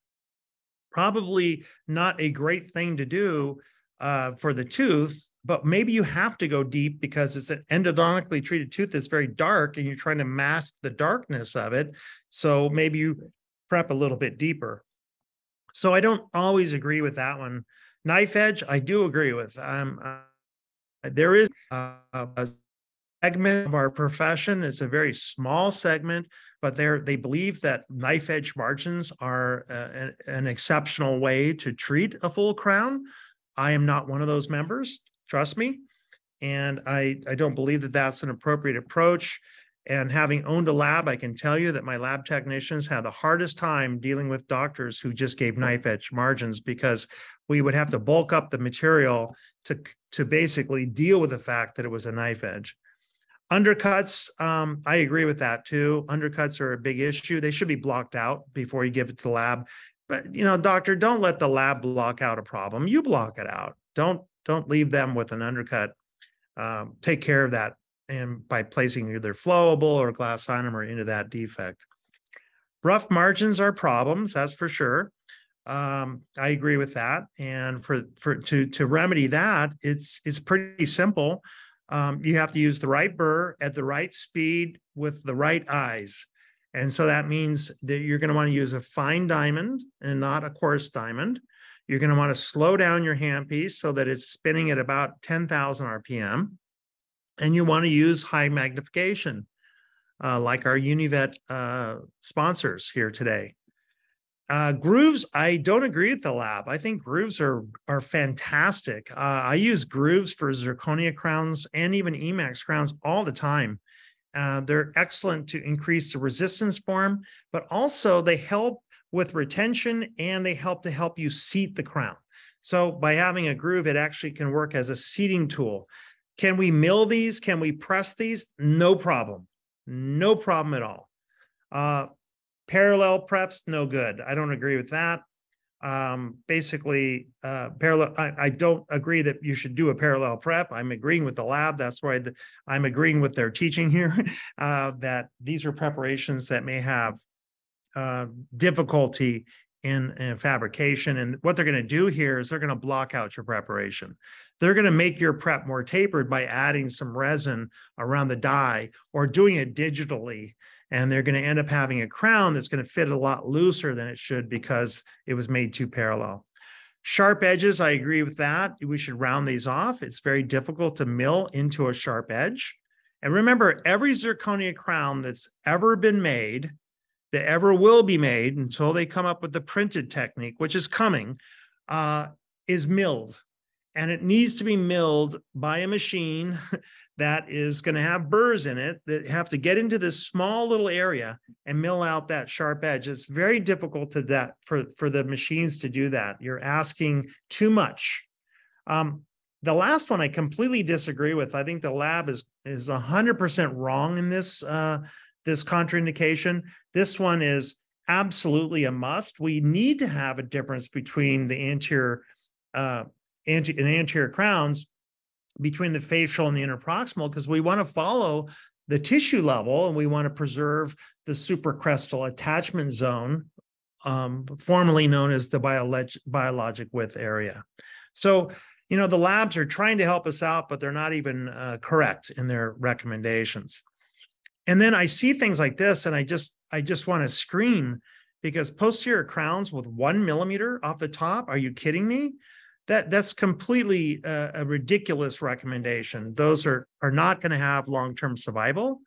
probably not a great thing to do uh, for the tooth, but maybe you have to go deep because it's an endodontically treated tooth that's very dark and you're trying to mask the darkness of it. So maybe you prep a little bit deeper. So I don't always agree with that one. Knife edge, I do agree with. Um, uh, there is uh, a segment of our profession. It's a very small segment, but they they believe that knife edge margins are uh, an, an exceptional way to treat a full crown. I am not one of those members, trust me. And I, I don't believe that that's an appropriate approach. And having owned a lab, I can tell you that my lab technicians had the hardest time dealing with doctors who just gave knife edge margins because we would have to bulk up the material to, to basically deal with the fact that it was a knife edge. Undercuts, um, I agree with that too. Undercuts are a big issue. They should be blocked out before you give it to the lab. But you know, doctor, don't let the lab block out a problem. You block it out. Don't don't leave them with an undercut. Um, take care of that and by placing either flowable or glass ionomer into that defect. Rough margins are problems, that's for sure. Um, I agree with that. And for for to to remedy that, it's it's pretty simple. Um, you have to use the right burr at the right speed with the right eyes. And so that means that you're going to want to use a fine diamond and not a coarse diamond. You're going to want to slow down your handpiece so that it's spinning at about 10,000 RPM. And you want to use high magnification, uh, like our Univet uh, sponsors here today. Uh, grooves, I don't agree with the lab. I think grooves are are fantastic. Uh, I use grooves for zirconia crowns and even Emax crowns all the time. Uh, they're excellent to increase the resistance form, but also they help with retention and they help to help you seat the crown. So by having a groove, it actually can work as a seating tool. Can we mill these? Can we press these? No problem. No problem at all. Parallel preps, no good. I don't agree with that um, basically uh, parallel. I, I, don't agree that you should do a parallel prep. I'm agreeing with the lab. That's why the, I'm agreeing with their teaching here *laughs* uh, that these are preparations that may have uh, difficulty in, in, fabrication. And what they're going to do here is they're going to block out your preparation. They're going to make your prep more tapered by adding some resin around the die or doing it digitally and they're going to end up having a crown that's going to fit a lot looser than it should because it was made too parallel. Sharp edges, I agree with that. We should round these off. It's very difficult to mill into a sharp edge. And remember, every zirconia crown that's ever been made, that ever will be made until they come up with the printed technique, which is coming, uh, is milled. And it needs to be milled by a machine *laughs* that is going to have burrs in it that have to get into this small little area and mill out that sharp edge. It's very difficult to that for, for the machines to do that. You're asking too much. Um, the last one I completely disagree with. I think the lab is is 100% wrong in this uh, this contraindication. This one is absolutely a must. We need to have a difference between the anterior uh, anti and anterior crowns between the facial and the interproximal because we want to follow the tissue level and we want to preserve the supracrestal attachment zone, um, formerly known as the biolog- biologic width area. So, you know, the labs are trying to help us out, but they're not even uh, correct in their recommendations. And then I see things like this, and I just I just want to scream because posterior crowns with one millimeter off the top. Are you kidding me? That that's completely uh, a ridiculous recommendation. Those are are not going to have long term survival.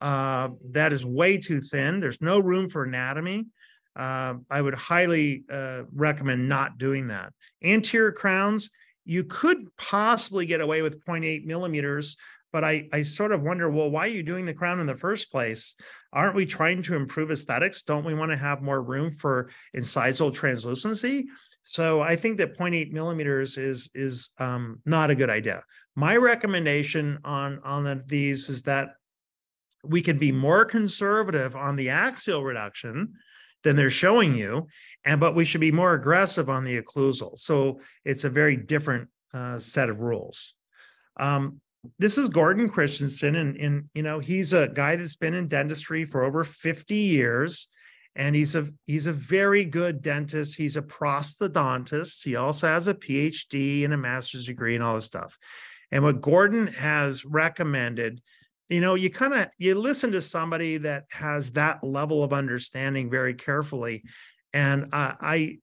Uh, that is way too thin. There's no room for anatomy. Uh, I would highly uh, recommend not doing that. Anterior crowns, you could possibly get away with 0.8 millimeters but I, I sort of wonder, well, why are you doing the crown in the first place? Aren't we trying to improve aesthetics? Don't we want to have more room for incisal translucency? So I think that 0.8 millimeters is is um, not a good idea. My recommendation on on the, these is that we can be more conservative on the axial reduction than they're showing you, and but we should be more aggressive on the occlusal. So it's a very different uh, set of rules. Um, this is Gordon Christensen, and, and you know he's a guy that's been in dentistry for over 50 years, And he's a he's a very good dentist. He's a prosthodontist. He also has a PhD and a master's degree and all this stuff. And what Gordon has recommended, you know, you kind of you listen to somebody that has that level of understanding very carefully. And uh, I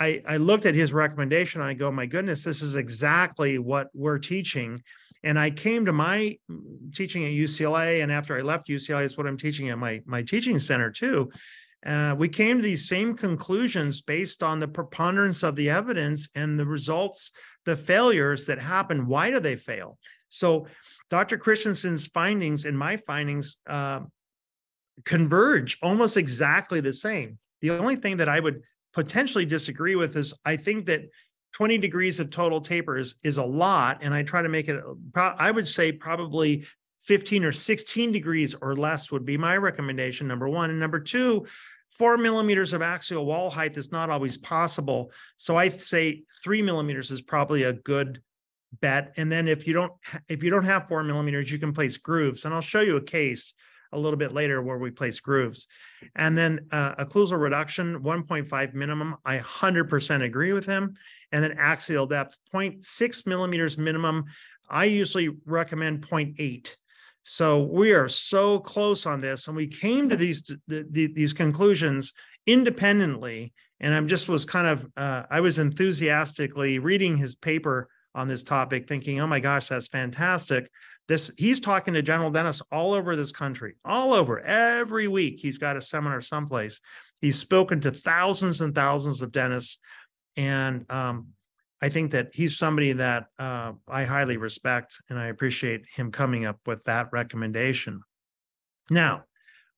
I, I looked at his recommendation. I go, my goodness, this is exactly what we're teaching. And I came to my mm, teaching at UCLA, and after I left UCLA, it's what I'm teaching at my my teaching center too. Uh, we came to these same conclusions based on the preponderance of the evidence and the results, the failures that happen. Why do they fail? So, Dr. Christensen's findings and my findings uh, converge almost exactly the same. The only thing that I would potentially disagree with is I think that 20 degrees of total taper is, is a lot. And I try to make it, I would say probably 15 or 16 degrees or less would be my recommendation, number one. And number two, four millimeters of axial wall height is not always possible. So I say three millimeters is probably a good bet. And then if you don't, if you don't have four millimeters, you can place grooves. And I'll show you a case a little bit later where we place grooves. And then uh, occlusal reduction, 1.5 minimum. I 100% agree with him. And then axial depth, 0.6 millimeters minimum. I usually recommend 0.8. So we are so close on this, and we came to these the, the, these conclusions independently. And I'm just was kind of uh, I was enthusiastically reading his paper on this topic, thinking, "Oh my gosh, that's fantastic!" This he's talking to general dentists all over this country, all over every week. He's got a seminar someplace. He's spoken to thousands and thousands of dentists, and um, I think that he's somebody that uh, I highly respect, and I appreciate him coming up with that recommendation. Now,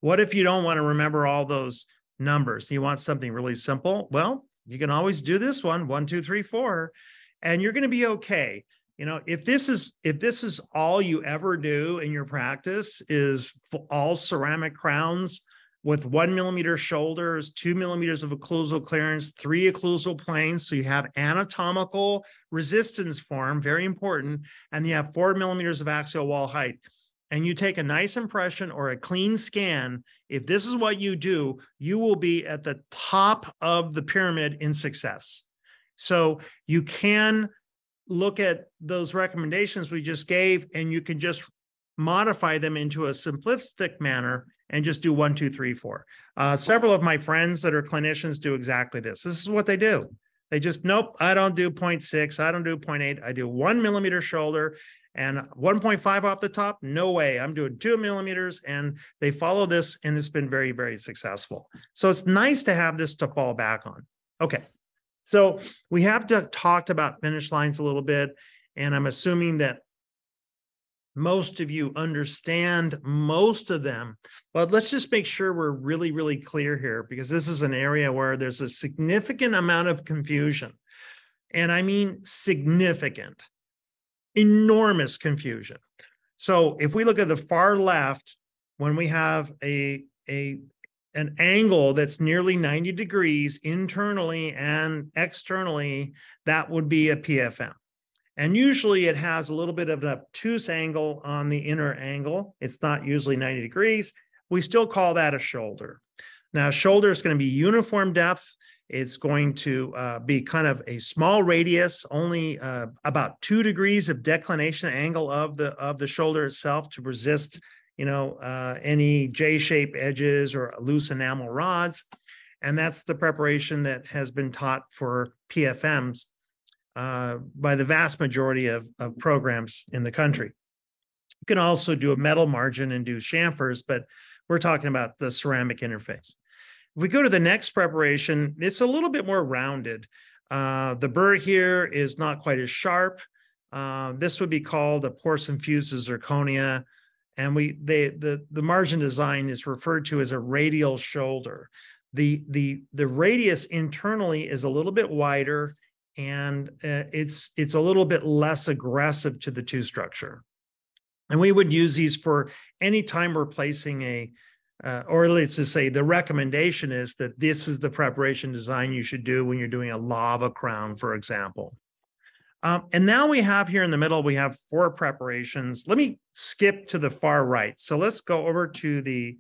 what if you don't want to remember all those numbers? You want something really simple? Well, you can always do this one: one, two, three, four, and you're going to be okay you know if this is if this is all you ever do in your practice is all ceramic crowns with one millimeter shoulders two millimeters of occlusal clearance three occlusal planes so you have anatomical resistance form very important and you have four millimeters of axial wall height and you take a nice impression or a clean scan if this is what you do you will be at the top of the pyramid in success. So you can look at those recommendations we just gave and you can just modify them into a simplistic manner and just do one, two, three, four. Uh, several of my friends that are clinicians do exactly this. This is what they do. They just, nope, I don't do 0.6, I don't do 0.8, I do one millimeter shoulder and 1.5 off the top. No way. I'm doing two millimeters and they follow this and it's been very, very successful. So it's nice to have this to fall back on. Okay. So we have to talked about finish lines a little bit, and I'm assuming that most of you understand most of them, but let's just make sure we're really, really clear here because this is an area where there's a significant amount of confusion. And I mean significant, enormous confusion. So if we look at the far left, when we have a, a an angle that's nearly 90 degrees internally and externally, that would be a PFM. And usually it has a little bit of an obtuse angle on the inner angle. It's not usually 90 degrees. We still call that a shoulder. Now, shoulder is going to be uniform depth. It's going to uh, be kind of a small radius, only uh, about two degrees of declination angle of the of the shoulder itself to resist you know, uh, any J-shaped edges or loose enamel rods. And that's the preparation that has been taught for PFMs uh, by the vast majority of, of programs in the country. You can also do a metal margin and do chamfers, but we're talking about the ceramic interface. If we go to the next preparation, it's a little bit more rounded. Uh, the burr here is not quite as sharp. Uh, this would be called a porcelain fused zirconia and we they the the margin design is referred to as a radial shoulder. The the the radius internally is a little bit wider and uh, it's it's a little bit less aggressive to the tooth structure. And we would use these for any time we're placing a uh, or let's just say the recommendation is that this is the preparation design you should do when you're doing a lava crown for example um, and now we have here in the middle, we have four preparations. Let me skip to the far right. So let's go over to the,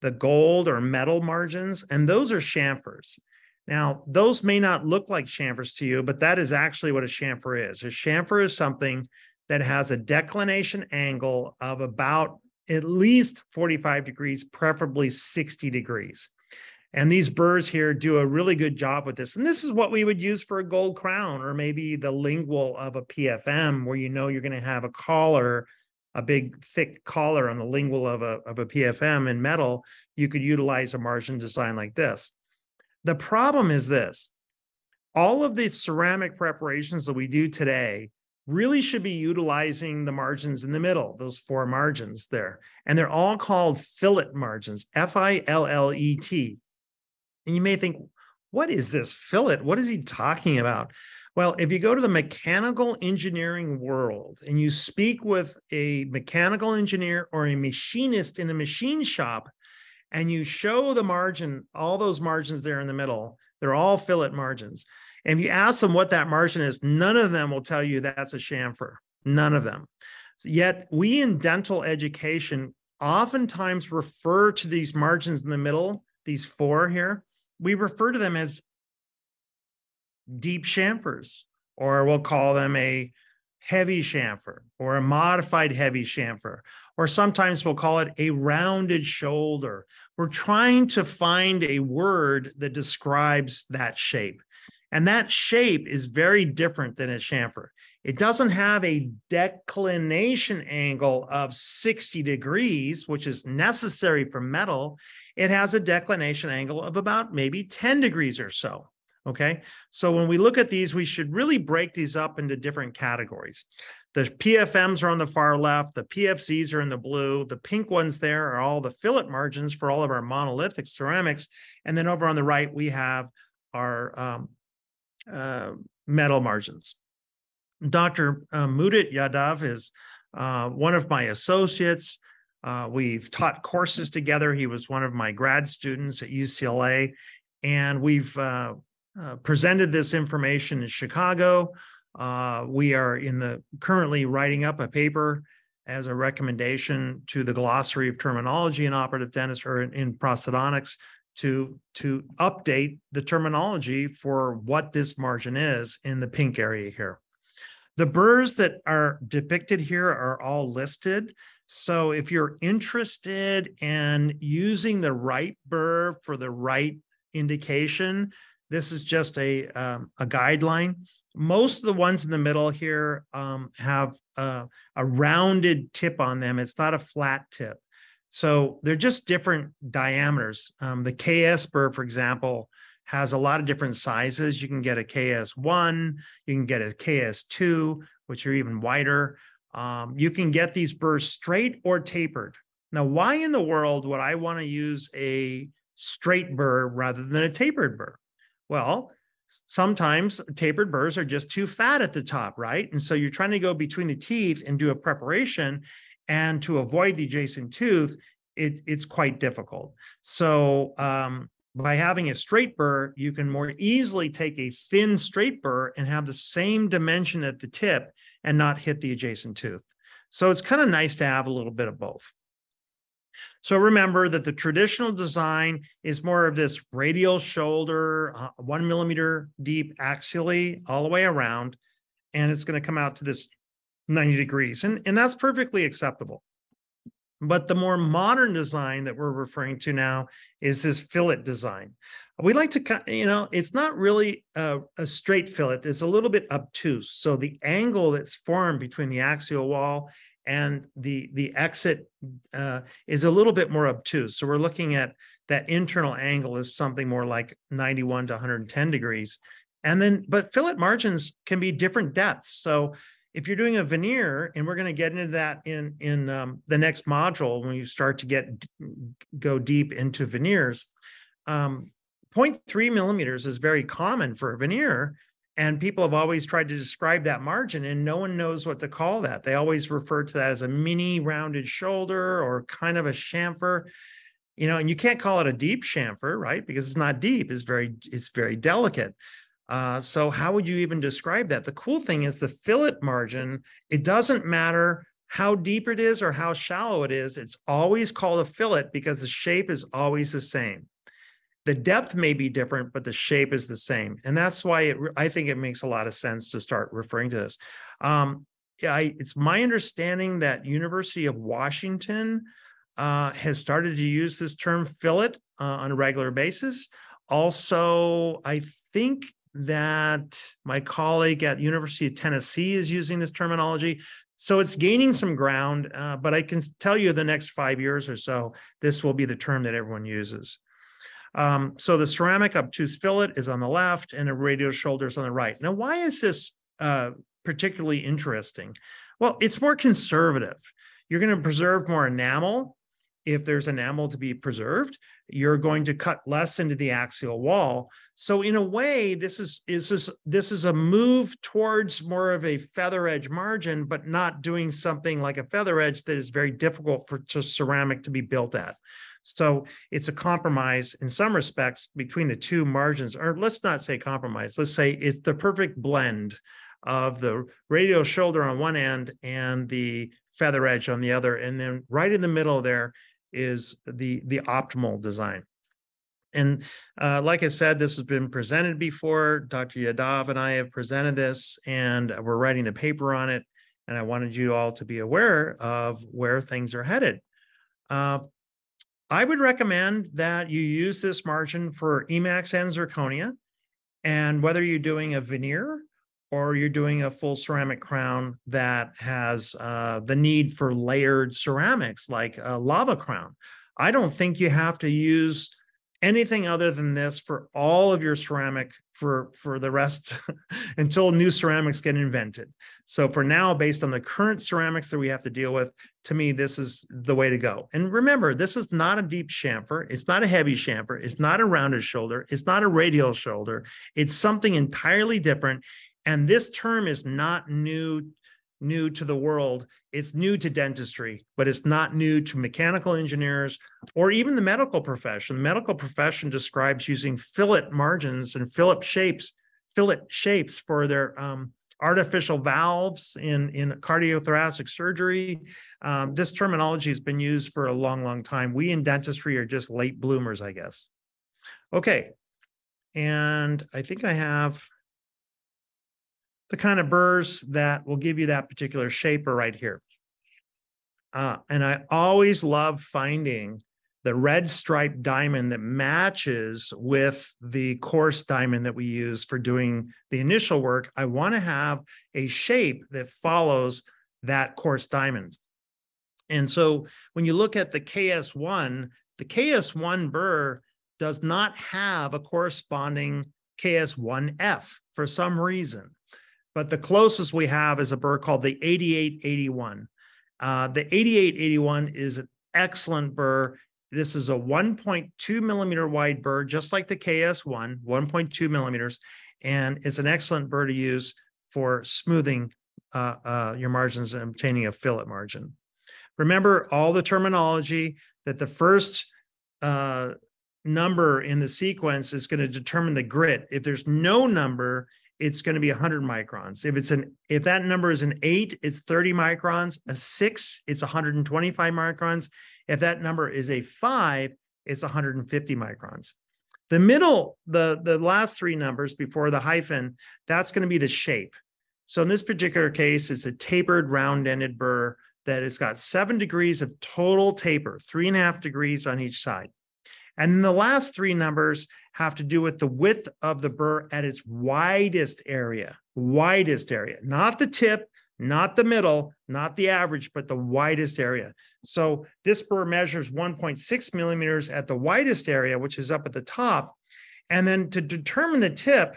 the gold or metal margins, and those are chamfers. Now, those may not look like chamfers to you, but that is actually what a chamfer is. A chamfer is something that has a declination angle of about at least 45 degrees, preferably 60 degrees. And these burrs here do a really good job with this. And this is what we would use for a gold crown or maybe the lingual of a PFM, where you know you're going to have a collar, a big thick collar on the lingual of a, of a PFM in metal. You could utilize a margin design like this. The problem is this all of the ceramic preparations that we do today really should be utilizing the margins in the middle, those four margins there. And they're all called fillet margins, F I L L E T. And you may think, what is this fillet? What is he talking about? Well, if you go to the mechanical engineering world and you speak with a mechanical engineer or a machinist in a machine shop, and you show the margin, all those margins there in the middle, they're all fillet margins. And you ask them what that margin is, none of them will tell you that's a chamfer. None of them. Yet we in dental education oftentimes refer to these margins in the middle, these four here, we refer to them as deep chamfers, or we'll call them a heavy chamfer or a modified heavy chamfer, or sometimes we'll call it a rounded shoulder. We're trying to find a word that describes that shape. And that shape is very different than a chamfer. It doesn't have a declination angle of 60 degrees, which is necessary for metal it has a declination angle of about maybe 10 degrees or so. Okay. So when we look at these, we should really break these up into different categories. The PFMs are on the far left, the PFCs are in the blue, the pink ones there are all the fillet margins for all of our monolithic ceramics. And then over on the right, we have our um, uh, metal margins. Dr. Uh, Mudit Yadav is uh, one of my associates. Uh, we've taught courses together. He was one of my grad students at UCLA, and we've uh, uh, presented this information in Chicago. Uh, we are in the currently writing up a paper as a recommendation to the glossary of terminology in operative dentistry or in, in prosthodontics to to update the terminology for what this margin is in the pink area here. The burrs that are depicted here are all listed. So if you're interested in using the right burr for the right indication, this is just a um, a guideline. Most of the ones in the middle here um, have a, a rounded tip on them. It's not a flat tip. So they're just different diameters. Um, the KS burr, for example, has a lot of different sizes. You can get a KS1, you can get a KS2, which are even wider. Um, you can get these burrs straight or tapered. Now, why in the world would I want to use a straight burr rather than a tapered burr? Well, sometimes tapered burrs are just too fat at the top, right? And so you're trying to go between the teeth and do a preparation. And to avoid the adjacent tooth, it, it's quite difficult. So um, by having a straight burr, you can more easily take a thin straight burr and have the same dimension at the tip and not hit the adjacent tooth. So it's kind of nice to have a little bit of both. So remember that the traditional design is more of this radial shoulder, uh, one millimeter deep axially all the way around, and it's going to come out to this 90 degrees. And, and that's perfectly acceptable. But the more modern design that we're referring to now is this fillet design. We like to, cut, you know, it's not really a, a, straight fillet. It's a little bit obtuse. So the angle that's formed between the axial wall and the the exit uh, is a little bit more obtuse. So we're looking at that internal angle is something more like 91 to 110 degrees. And then, but fillet margins can be different depths. So if you're doing a veneer, and we're going to get into that in in um, the next module when you start to get go deep into veneers, um, 0.3 millimeters is very common for a veneer, and people have always tried to describe that margin, and no one knows what to call that. They always refer to that as a mini rounded shoulder or kind of a chamfer, you know. And you can't call it a deep chamfer, right? Because it's not deep; it's very it's very delicate. Uh, so how would you even describe that? The cool thing is the fillet margin, it doesn't matter how deep it is or how shallow it is, it's always called a fillet because the shape is always the same. The depth may be different, but the shape is the same. And that's why it, I think it makes a lot of sense to start referring to this. Um, yeah, I, it's my understanding that University of Washington uh, has started to use this term fillet uh, on a regular basis. Also, I think that my colleague at University of Tennessee is using this terminology. So it's gaining some ground, uh, but I can tell you the next five years or so, this will be the term that everyone uses. Um, so the ceramic obtuse fillet is on the left and the radial shoulder is on the right. Now, why is this uh, particularly interesting? Well, it's more conservative. You're going to preserve more enamel if there's enamel to be preserved. You're going to cut less into the axial wall. So in a way, this is, is this, this is a move towards more of a feather edge margin, but not doing something like a feather edge that is very difficult for ceramic to be built at. So it's a compromise in some respects between the two margins, or let's not say compromise, let's say it's the perfect blend of the radial shoulder on one end and the feather edge on the other. And then right in the middle there is the, the optimal design. And uh, like I said, this has been presented before. Dr. Yadav and I have presented this and we're writing the paper on it. And I wanted you all to be aware of where things are headed. Uh, I would recommend that you use this margin for Emax and zirconia. And whether you're doing a veneer or you're doing a full ceramic crown that has uh, the need for layered ceramics like a lava crown, I don't think you have to use anything other than this for all of your ceramic for for the rest *laughs* until new ceramics get invented. So for now based on the current ceramics that we have to deal with to me this is the way to go. And remember this is not a deep chamfer. It's not a heavy chamfer. It's not a rounded shoulder. It's not a radial shoulder. It's something entirely different and this term is not new new to the world. It's new to dentistry, but it's not new to mechanical engineers or even the medical profession. The medical profession describes using fillet margins and fillet shapes, fillet shapes for their um, artificial valves in, in cardiothoracic surgery. Um, this terminology has been used for a long, long time. We in dentistry are just late bloomers, I guess. Okay. And I think I have the kind of burrs that will give you that particular shape are right here. Uh, and I always love finding the red striped diamond that matches with the coarse diamond that we use for doing the initial work. I want to have a shape that follows that coarse diamond. And so when you look at the KS1, the KS1 burr does not have a corresponding KS1F for some reason but the closest we have is a burr called the 8881. Uh, the 8881 is an excellent burr. This is a 1.2 millimeter wide burr, just like the KS1, 1.2 millimeters, and it's an excellent burr to use for smoothing uh, uh, your margins and obtaining a fillet margin. Remember all the terminology that the first uh, number in the sequence is going to determine the grit. If there's no number, it's going to be 100 microns. If it's an if that number is an 8, it's 30 microns. A 6, it's 125 microns. If that number is a 5, it's 150 microns. The middle, the the last three numbers before the hyphen, that's going to be the shape. So in this particular case, it's a tapered round-ended burr that has got seven degrees of total taper, three and a half degrees on each side. And then the last three numbers have to do with the width of the burr at its widest area, widest area, not the tip, not the middle, not the average, but the widest area. So this burr measures 1.6 millimeters at the widest area, which is up at the top. And then to determine the tip,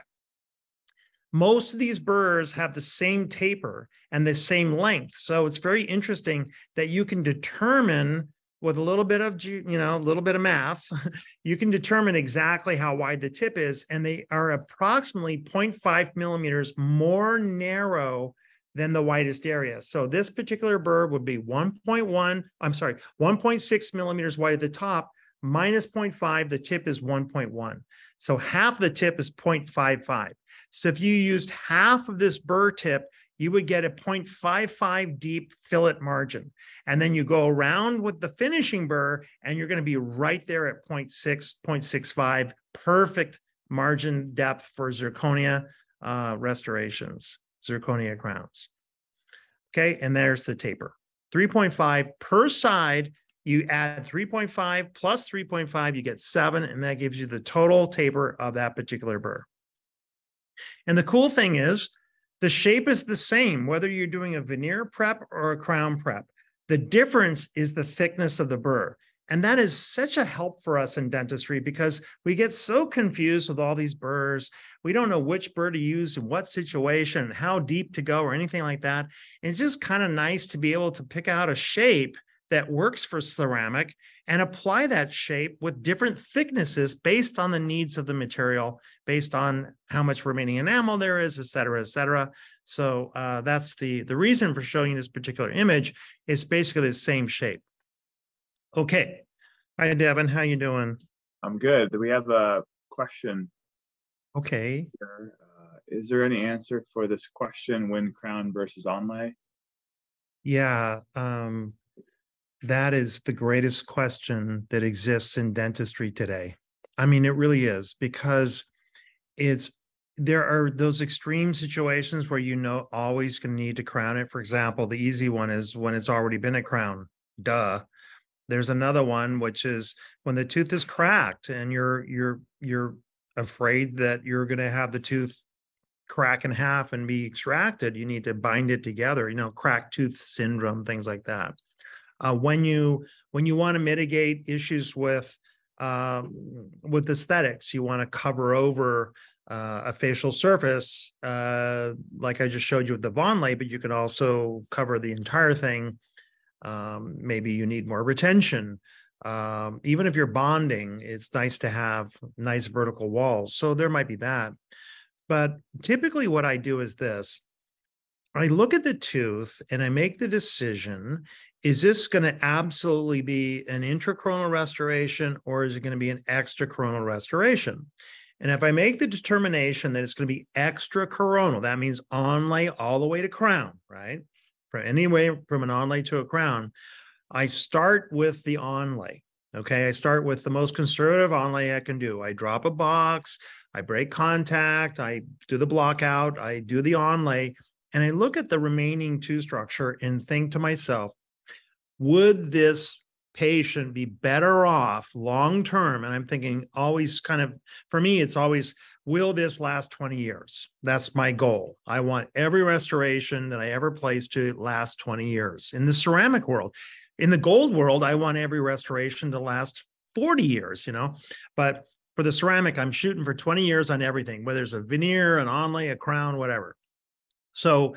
most of these burrs have the same taper and the same length. So it's very interesting that you can determine with a little bit of you know a little bit of math *laughs* you can determine exactly how wide the tip is and they are approximately 0.5 millimeters more narrow than the widest area. So this particular bird would be 1.1 i'm sorry 1.6 millimeters wide at the top minus 0.5 the tip is 1.1 so half the tip is 0.55 so if you used half of this burr tip you would get a 0.55 deep fillet margin. And then you go around with the finishing burr and you're going to be right there at 0.6, 0.65, perfect margin depth for zirconia uh, restorations, zirconia crowns. Okay, and there's the taper. 3.5 per side, you add 3.5 plus 3.5, you get seven, and that gives you the total taper of that particular burr. And the cool thing is, the shape is the same, whether you're doing a veneer prep or a crown prep. The difference is the thickness of the burr. And that is such a help for us in dentistry because we get so confused with all these burrs. We don't know which burr to use in what situation, how deep to go, or anything like that. And it's just kind of nice to be able to pick out a shape that works for ceramic and apply that shape with different thicknesses based on the needs of the material, based on how much remaining enamel there is, et cetera, et cetera. So uh, that's the, the reason for showing this particular image is basically the same shape. Okay. Hi, Devin. How you doing? I'm good. Do we have a question Okay. Uh, Is there any answer for this question, when crown versus onlay? Yeah. Um, that is the greatest question that exists in dentistry today. I mean, it really is because it's there are those extreme situations where you know always going to need to crown it. For example, the easy one is when it's already been a crown. Duh. There's another one which is when the tooth is cracked and you're you're you're afraid that you're going to have the tooth crack in half and be extracted. You need to bind it together. You know, cracked tooth syndrome, things like that. Uh, when you when you want to mitigate issues with um, with aesthetics, you want to cover over uh, a facial surface, uh, like I just showed you with the Von Vonlay, but you can also cover the entire thing. Um, maybe you need more retention. Um, even if you're bonding, it's nice to have nice vertical walls. So there might be that. But typically, what I do is this I look at the tooth and I make the decision is this going to absolutely be an intracoronal restoration or is it going to be an extracoronal restoration? And if I make the determination that it's going to be extracoronal, that means onlay all the way to crown, right? From any way from an onlay to a crown, I start with the onlay. Okay, I start with the most conservative onlay I can do. I drop a box, I break contact, I do the block out, I do the onlay, and I look at the remaining tooth structure and think to myself, would this patient be better off long term? And I'm thinking always kind of, for me, it's always, will this last 20 years? That's my goal. I want every restoration that I ever place to last 20 years. In the ceramic world, in the gold world, I want every restoration to last 40 years, you know, but for the ceramic, I'm shooting for 20 years on everything, whether it's a veneer, an onlay, a crown, whatever. So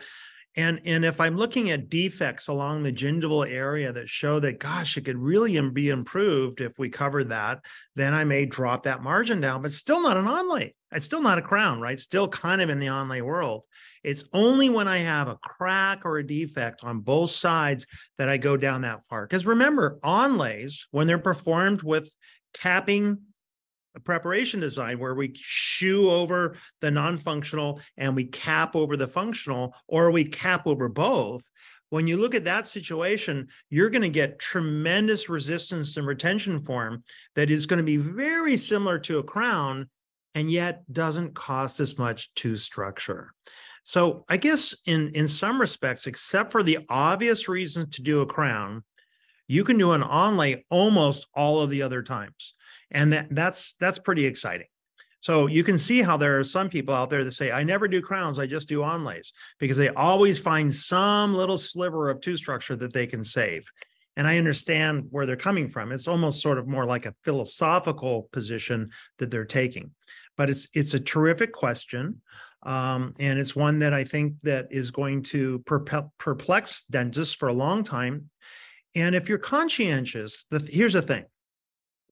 and, and if I'm looking at defects along the gingival area that show that, gosh, it could really be improved if we covered that, then I may drop that margin down, but still not an onlay. It's still not a crown, right? Still kind of in the onlay world. It's only when I have a crack or a defect on both sides that I go down that far. Because remember, onlays, when they're performed with capping preparation design where we shoe over the non-functional and we cap over the functional or we cap over both. When you look at that situation you're going to get tremendous resistance and retention form that is going to be very similar to a crown and yet doesn't cost as much to structure. So i guess in in some respects except for the obvious reasons to do a crown you can do an onlay almost all of the other times and that, that's that's pretty exciting. So you can see how there are some people out there that say i never do crowns i just do onlays because they always find some little sliver of tooth structure that they can save. And i understand where they're coming from. It's almost sort of more like a philosophical position that they're taking. But it's it's a terrific question um, and it's one that i think that is going to perplex dentists for a long time. And if you're conscientious the, here's the thing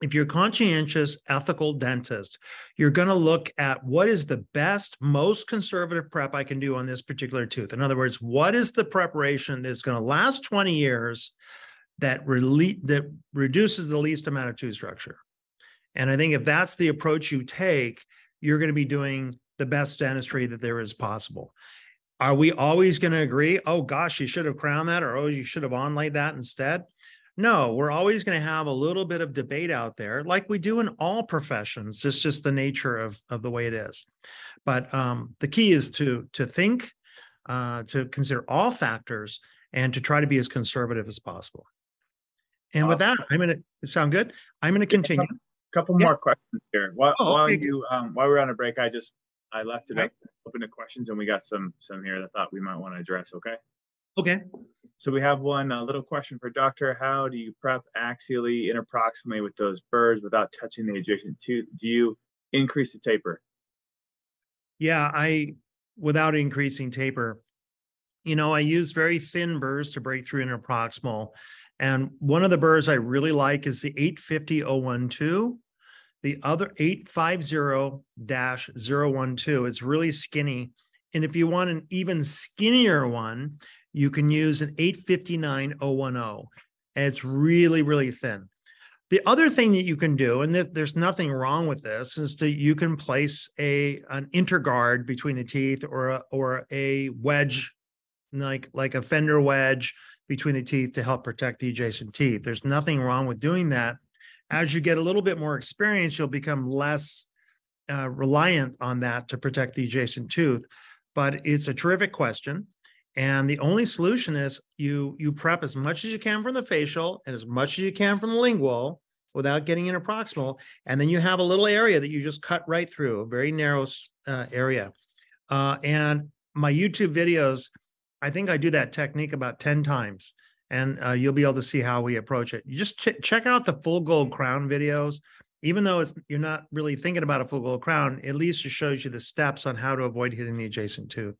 if you're a conscientious, ethical dentist, you're going to look at what is the best, most conservative prep I can do on this particular tooth. In other words, what is the preparation that's going to last 20 years that rele- that reduces the least amount of tooth structure? And I think if that's the approach you take, you're going to be doing the best dentistry that there is possible. Are we always going to agree? Oh gosh, you should have crowned that, or oh, you should have onlaid that instead. No, we're always going to have a little bit of debate out there, like we do in all professions. It's just the nature of, of the way it is. But um, the key is to to think, uh, to consider all factors, and to try to be as conservative as possible. And with that, I'm going to sound good. I'm going to continue. A Couple Yeah. more questions here. While, Oh, while okay. you, um, while we're on a break, I just, I left it up, open to questions and we got some, some here that I thought we might want to address, okay? Okay. So we have one, little question for Doctor. How do you prep axially and approximately with those burrs without touching the adjacent tooth? Do you increase the taper? Yeah, I, without increasing taper, you know, I use very thin burrs to break through interproximal. And one of the burrs I really like is the 850012. The other 850-012. It's really skinny. And if you want an even skinnier one, you can use an 859010. And it's really, really thin. The other thing that you can do, and th- there's nothing wrong with this, is that you can place a an interguard between the teeth or a, or a wedge, like like a fender wedge between the teeth to help protect the adjacent teeth. There's nothing wrong with doing that. As you get a little bit more experience, you'll become less uh, reliant on that to protect the adjacent tooth. But it's a terrific question. And the only solution is you you prep as much as you can from the facial and as much as you can from the lingual without getting interproximal. And then you have a little area that you just cut right through, a very narrow uh, area. Uh, and my YouTube videos, I think I do that technique about 10 times. And uh, you'll be able to see how we approach it. You just ch- check out the full gold crown videos. Even though it's you're not really thinking about a full gold crown, at least it shows you the steps on how to avoid hitting the adjacent tooth.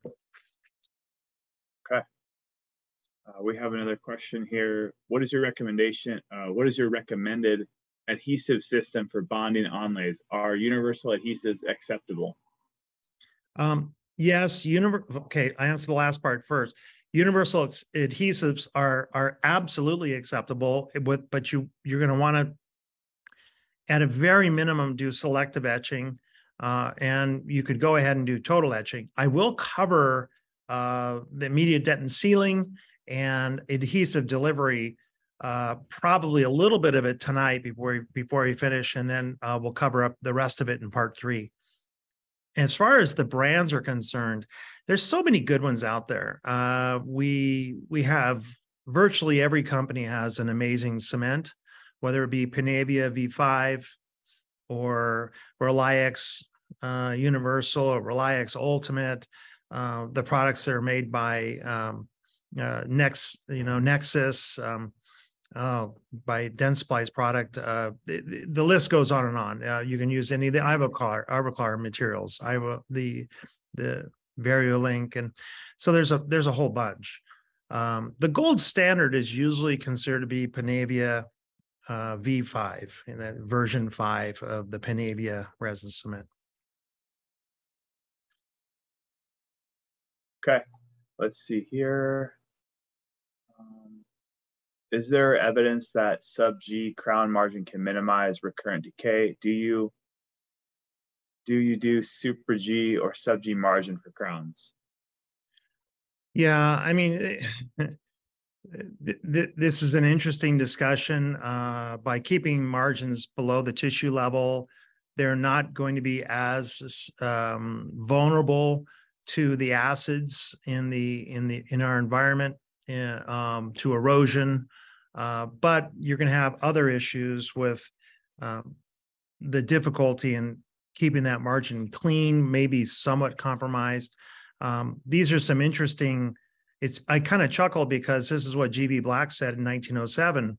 Uh, we have another question here. What is your recommendation? Uh, what is your recommended adhesive system for bonding onlays? Are universal adhesives acceptable? Um, yes, univer, okay, I answer the last part first. Universal adhesives are, are absolutely acceptable with, but you, you're gonna wanna at a very minimum, do selective etching, uh, and you could go ahead and do total etching. I will cover, uh, the immediate dentin sealing and adhesive delivery, uh, probably a little bit of it tonight before, we- before we finish, and then, uh, we'll cover up the rest of it in part three. As far as the brands are concerned, there's so many good ones out there. Uh, we we have virtually every company has an amazing cement, whether it be Panavia V5 or RelyX uh, Universal or RelyX Ultimate. Uh, the products that are made by um, uh, Nex, you know, Nexus, um, uh, by product. Uh, the, the- list goes on and on. Uh, you can use any of the Ivoclar, Ivoclar materials, Ivo, the, the Variolink. And so there's a, there's a whole bunch. Um, the gold standard is usually considered to be Panavia uh, V5 and that version five of the Panavia resin cement. Okay, let's see here. Is there evidence that sub G crown margin can minimize recurrent decay? Do you do you do super G or sub G margin for crowns? Yeah, I mean, *laughs* th- th- this is an interesting discussion. Uh, by keeping margins below the tissue level, they're not going to be as um, vulnerable to the acids in the in the in our environment, um, to erosion. Uh, but you're going to have other issues with um, the difficulty in keeping that margin clean, maybe somewhat compromised. Um, these are some interesting. It's I kind of chuckle because this is what GV Black said in 1907.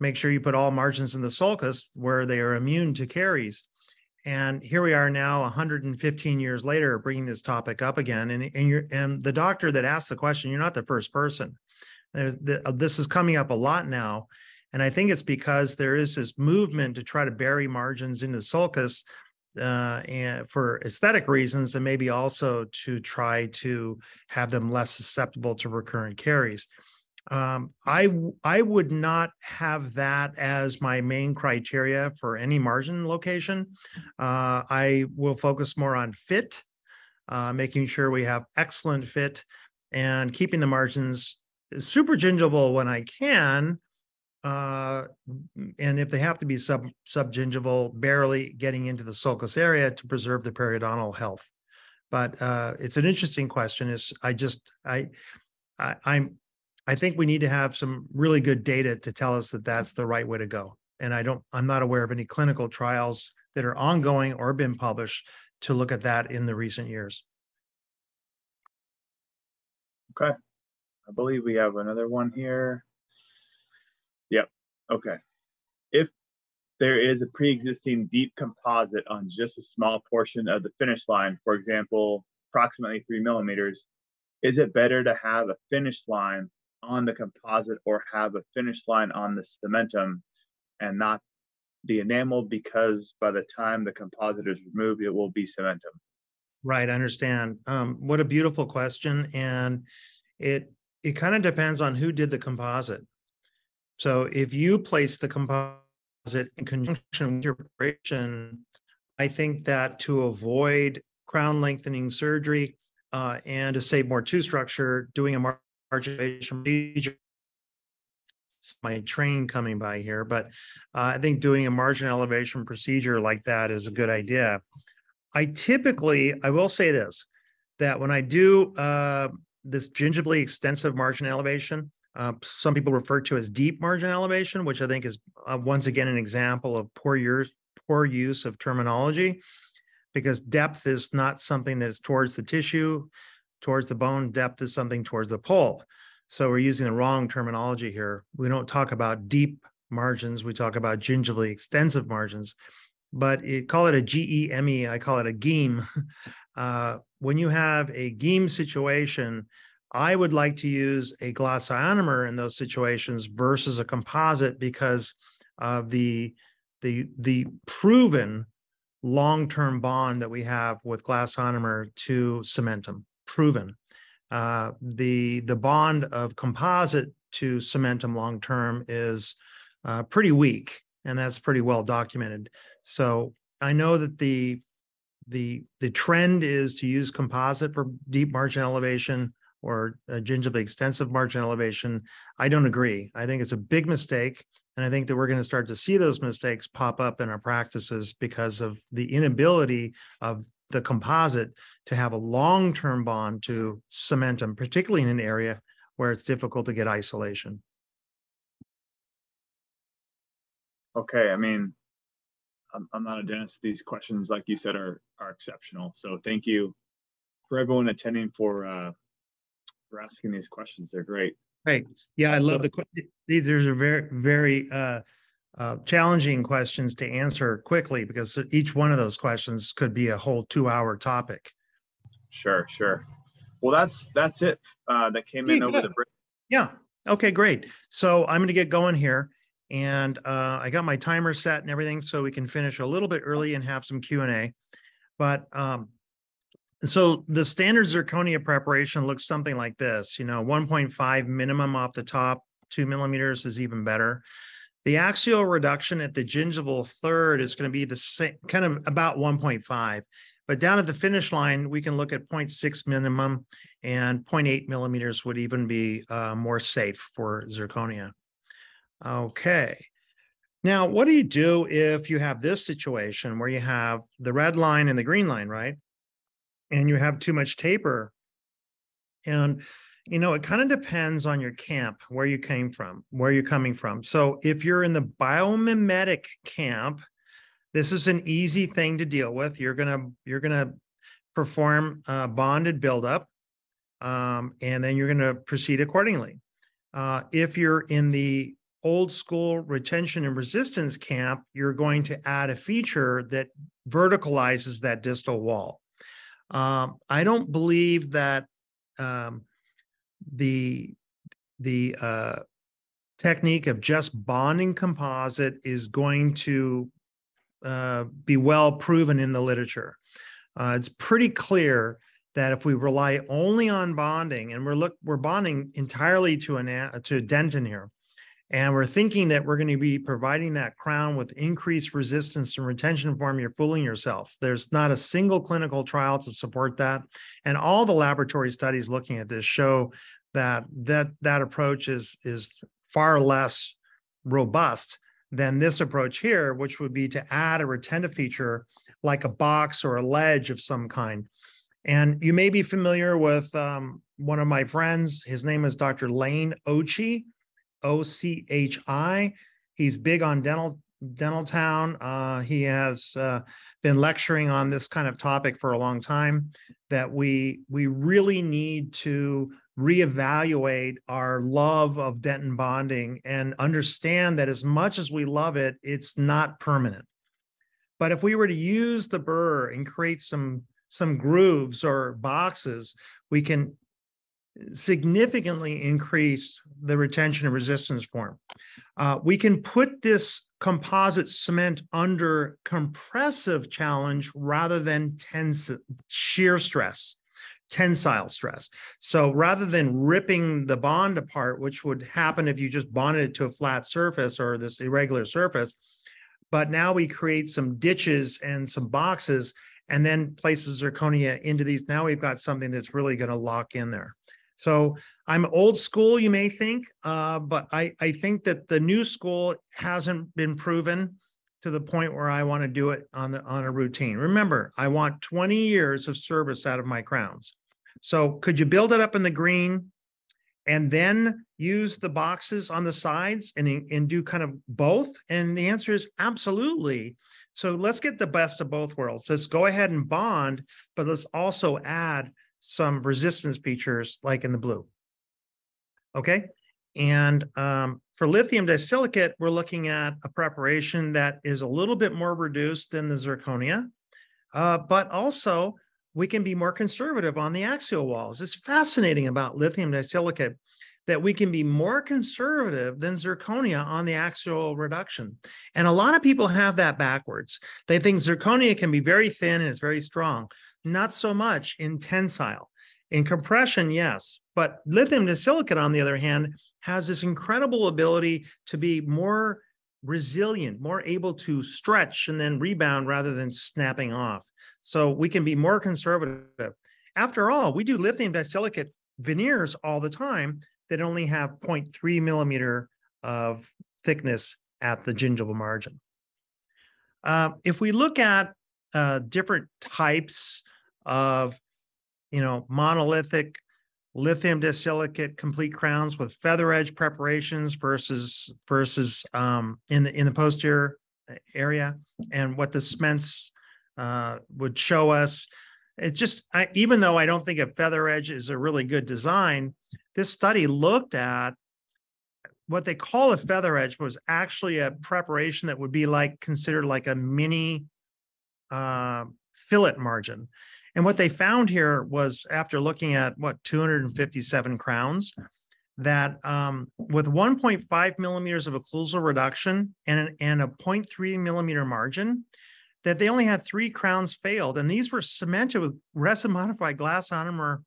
Make sure you put all margins in the sulcus where they are immune to caries. And here we are now, 115 years later, bringing this topic up again. And and you're and the doctor that asked the question, you're not the first person. The, uh, this is coming up a lot now, and I think it's because there is this movement to try to bury margins into sulcus uh, and for aesthetic reasons, and maybe also to try to have them less susceptible to recurrent caries. Um, I I would not have that as my main criteria for any margin location. Uh, I will focus more on fit uh, making sure we have excellent fit and keeping the margins super gingival when I can. Uh, and if they have to be sub subgingival, barely getting into the sulcus area to preserve the periodontal health. But uh, it's an interesting question. Is I just I, I I'm I think we need to have some really good data to tell us that that's the right way to go. And I don't I'm not aware of any clinical trials that are ongoing or been published to look at that in the recent years. Okay. I believe we have another one here. Yep. Okay. If there is a pre-existing deep composite on just a small portion of the finish line, for example, approximately three millimeters, is it better to have a finish line on the composite or have a finish line on the cementum and not the enamel because by the time the composite is removed, it will be cementum? Right, I understand. Um, what a beautiful question. And it it kind of depends on who did the composite. So if you place the composite in conjunction with your operation, I think that to avoid crown lengthening surgery uh, and to save more tooth structure, doing a procedure. It's my train coming by here, but uh, I think doing a margin elevation procedure like that is a good idea. I typically, I will say this, that when I do uh, this gingivally extensive margin elevation, uh, some people refer to as deep margin elevation, which I think is uh, once again an example of poor use, poor use of terminology, because depth is not something that is towards the tissue, towards the bone. Depth is something towards the pulp. So we're using the wrong terminology here. We don't talk about deep margins. We talk about gingivally extensive margins but you call it a GEME, I call it a GEAM. *laughs* Uh, when you have a GEAM situation, I would like to use a glass ionomer in those situations versus a composite because of the the the proven long-term bond that we have with glass ionomer to cementum. Proven. Uh, the the bond of composite to cementum long-term is uh, pretty weak and that's pretty well documented. So I know that the the the trend is to use composite for deep margin elevation or gingivally extensive margin elevation. I don't agree. I think it's a big mistake. And I think that we're going to start to see those mistakes pop up in our practices because of the inability of the composite to have a long term bond to cementum, particularly in an area where it's difficult to get isolation. Okay, I mean, I'm, I'm not a dentist. These questions, like you said, are are exceptional. So thank you for everyone attending for uh, for asking these questions. They're great. Great. Yeah, I love the these are very very uh, uh, challenging questions to answer quickly because each one of those questions could be a whole two hour topic. Sure, sure. Well, that's that's it. Uh, that came in over the break. Yeah. Okay, great. So I'm going to get going here. And uh, I got my timer set and everything, so we can finish a little bit early and have some Q and A. But um, so the standard zirconia preparation looks something like this. You know, 1.5 minimum off the top, two millimeters is even better. The axial reduction at the gingival third is going to be the same, kind of about 1.5. But down at the finish line, we can look at 0.6 minimum and 0.8 millimeters would even be uh, more safe for zirconia. Okay. Now, what do you do if you have this situation where you have the red line and the green line, right? And you have too much taper. And, you know, it kind of depends on your camp, where you came from, where you're coming from. So if you're in the biomimetic camp, this is an easy thing to deal with. You're gonna you're gonna perform a bonded buildup, um, and then you're gonna proceed accordingly. Uh, if you're in the old school retention and resistance camp, you're going to add a feature that verticalizes that distal wall. Um, I don't believe that um, the the uh, technique of just bonding composite is going to uh, be well proven in the literature. Uh, it's pretty clear that if we rely only on bonding, and we're look we're bonding entirely to an to a dentin here, And we're thinking that we're going to be providing that crown with increased resistance and retention form. You're fooling yourself. There's not a single clinical trial to support that. And all the laboratory studies looking at this show that that that approach is is far less robust than this approach here, which would be to add a retentive feature like a box or a ledge of some kind. And you may be familiar with um, one of my friends. His name is Dr. Lane Ochi, O C H I. He's big on dental dental town. Uh, he has uh, been lecturing on this kind of topic for a long time. That we we really need to reevaluate our love of dentin bonding and understand that as much as we love it, it's not permanent. But if we were to use the burr and create some some grooves or boxes, we can significantly increase the retention and resistance form. Uh, we can put this composite cement under compressive challenge rather than tense shear stress tensile stress. So rather than ripping the bond apart, which would happen if you just bonded it to a flat surface or this irregular surface, but now we create some ditches and some boxes and then places zirconia into these. Now we've got something that's really going to lock in there. So I'm old school, you may think, uh, but I, I think that the new school hasn't been proven to the point where I want to do it on the on a routine. Remember, I want 20 years of service out of my crowns. So could you build it up in the green and then use the boxes on the sides and, and do kind of both? And the answer is absolutely. So let's get the best of both worlds. Let's go ahead and bond, but let's also add some resistance features like in the blue. Okay. And um, for lithium disilicate, we're looking at a preparation that is a little bit more reduced than the zirconia, uh, but also we can be more conservative on the axial walls. It's fascinating about lithium disilicate that we can be more conservative than zirconia on the axial reduction. And a lot of people have that backwards. They think zirconia can be very thin and it's very strong. Not so much in tensile. In compression, yes, but lithium to disilicate, on the other hand, has this incredible ability to be more resilient, more able to stretch and then rebound rather than snapping off. So we can be more conservative. After all, we do lithium disilicate veneers all the time that only have 0.3 millimeter of thickness at the gingival margin. Uh, if we look at uh, different types of you know, monolithic lithium disilicate complete crowns with feather edge preparations versus versus um, in the in the posterior area and what the cements uh, would show us. It's just I, even though I don't think a feather edge is a really good design, this study looked at what they call a feather edge was actually a preparation that would be like considered like a mini uh, fillet margin. And what they found here was after looking at what 257 crowns, that um, with 1.5 millimeters of occlusal reduction and, and a 0.3 millimeter margin, that they only had three crowns failed. And these were cemented with resin modified glass ionomer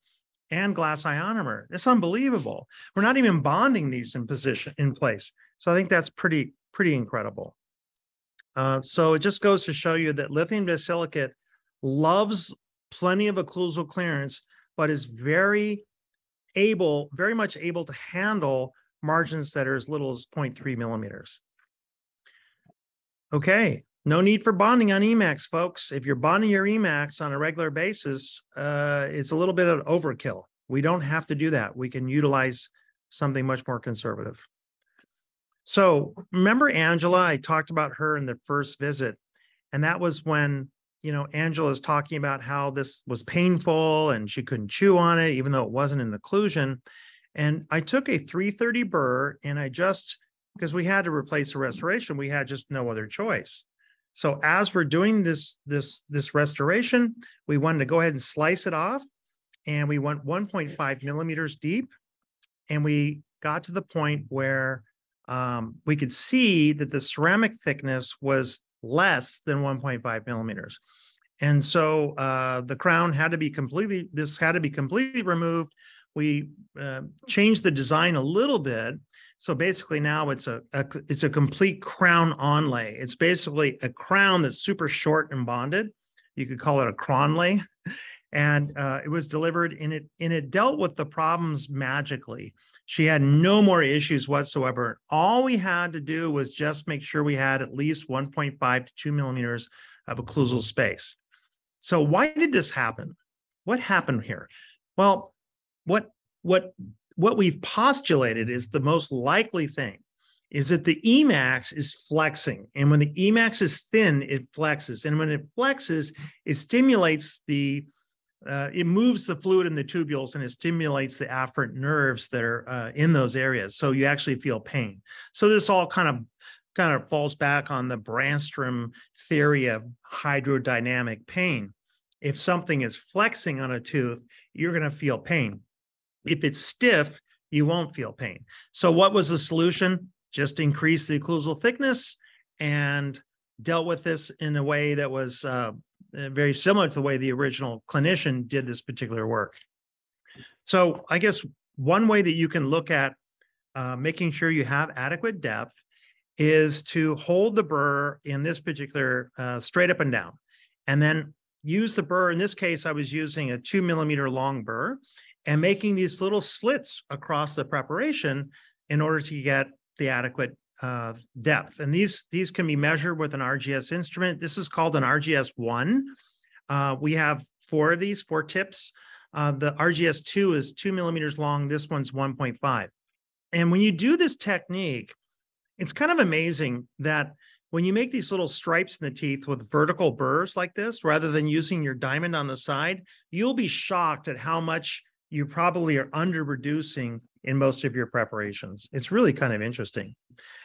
and glass ionomer. It's unbelievable. We're not even bonding these in position in place. So I think that's pretty, pretty incredible. Uh, so it just goes to show you that lithium disilicate loves plenty of occlusal clearance, but is very able, very much able to handle margins that are as little as 0.3 millimeters. Okay, no need for bonding on Emax, folks. If you're bonding your Emax on a regular basis, uh, it's a little bit of overkill. We don't have to do that. We can utilize something much more conservative. So remember Angela, I talked about her in the first visit, and that was when you know, Angela's talking about how this was painful and she couldn't chew on it, even though it wasn't an occlusion. And I took a 330 burr and I just, because we had to replace the restoration, we had just no other choice. So as we're doing this, this, this restoration, we wanted to go ahead and slice it off and we went 1.5 millimeters deep. And we got to the point where um, we could see that the ceramic thickness was less than 1.5 millimeters. And so uh, the crown had to be completely, this had to be completely removed. We uh, changed the design a little bit So basically now it's a it's a complete crown onlay. It's basically a crown that's super short and bonded. You could call it a cronlay. *laughs* And uh, it was delivered and it, and it dealt with the problems magically. She had no more issues whatsoever. All we had to do was just make sure we had at least one point five to two millimeters of occlusal space. So why did this happen? What happened here? Well, what what what we've postulated is the most likely thing is that the Emax is flexing. And when the Emax is thin, it flexes. And when it flexes, it stimulates the uh, it moves the fluid in the tubules and it stimulates the afferent nerves that are uh, in those areas. So you actually feel pain. So this all kind of kind of falls back on the Brännström theory of hydrodynamic pain. If something is flexing on a tooth, you're going to feel pain. If it's stiff, you won't feel pain. So what was the solution? Just increase the occlusal thickness and dealt with this in a way that was uh, very similar to the way the original clinician did this particular work. So I guess one way that you can look at uh, making sure you have adequate depth is to hold the burr in this particular uh, straight up and down, and then use the burr. In this case, I was using a two millimeter long burr and making these little slits across the preparation in order to get the adequate uh, depth. And these, these can be measured with an RGS instrument. This is called an RGS one. Uh, we have four of these, four tips. Uh, the RGS two is two millimeters long. This one's 1.5. And when you do this technique, it's kind of amazing that when you make these little stripes in the teeth with vertical burrs like this, rather than using your diamond on the side, you'll be shocked at how much you probably are under reducing in most of your preparations. It's really kind of interesting.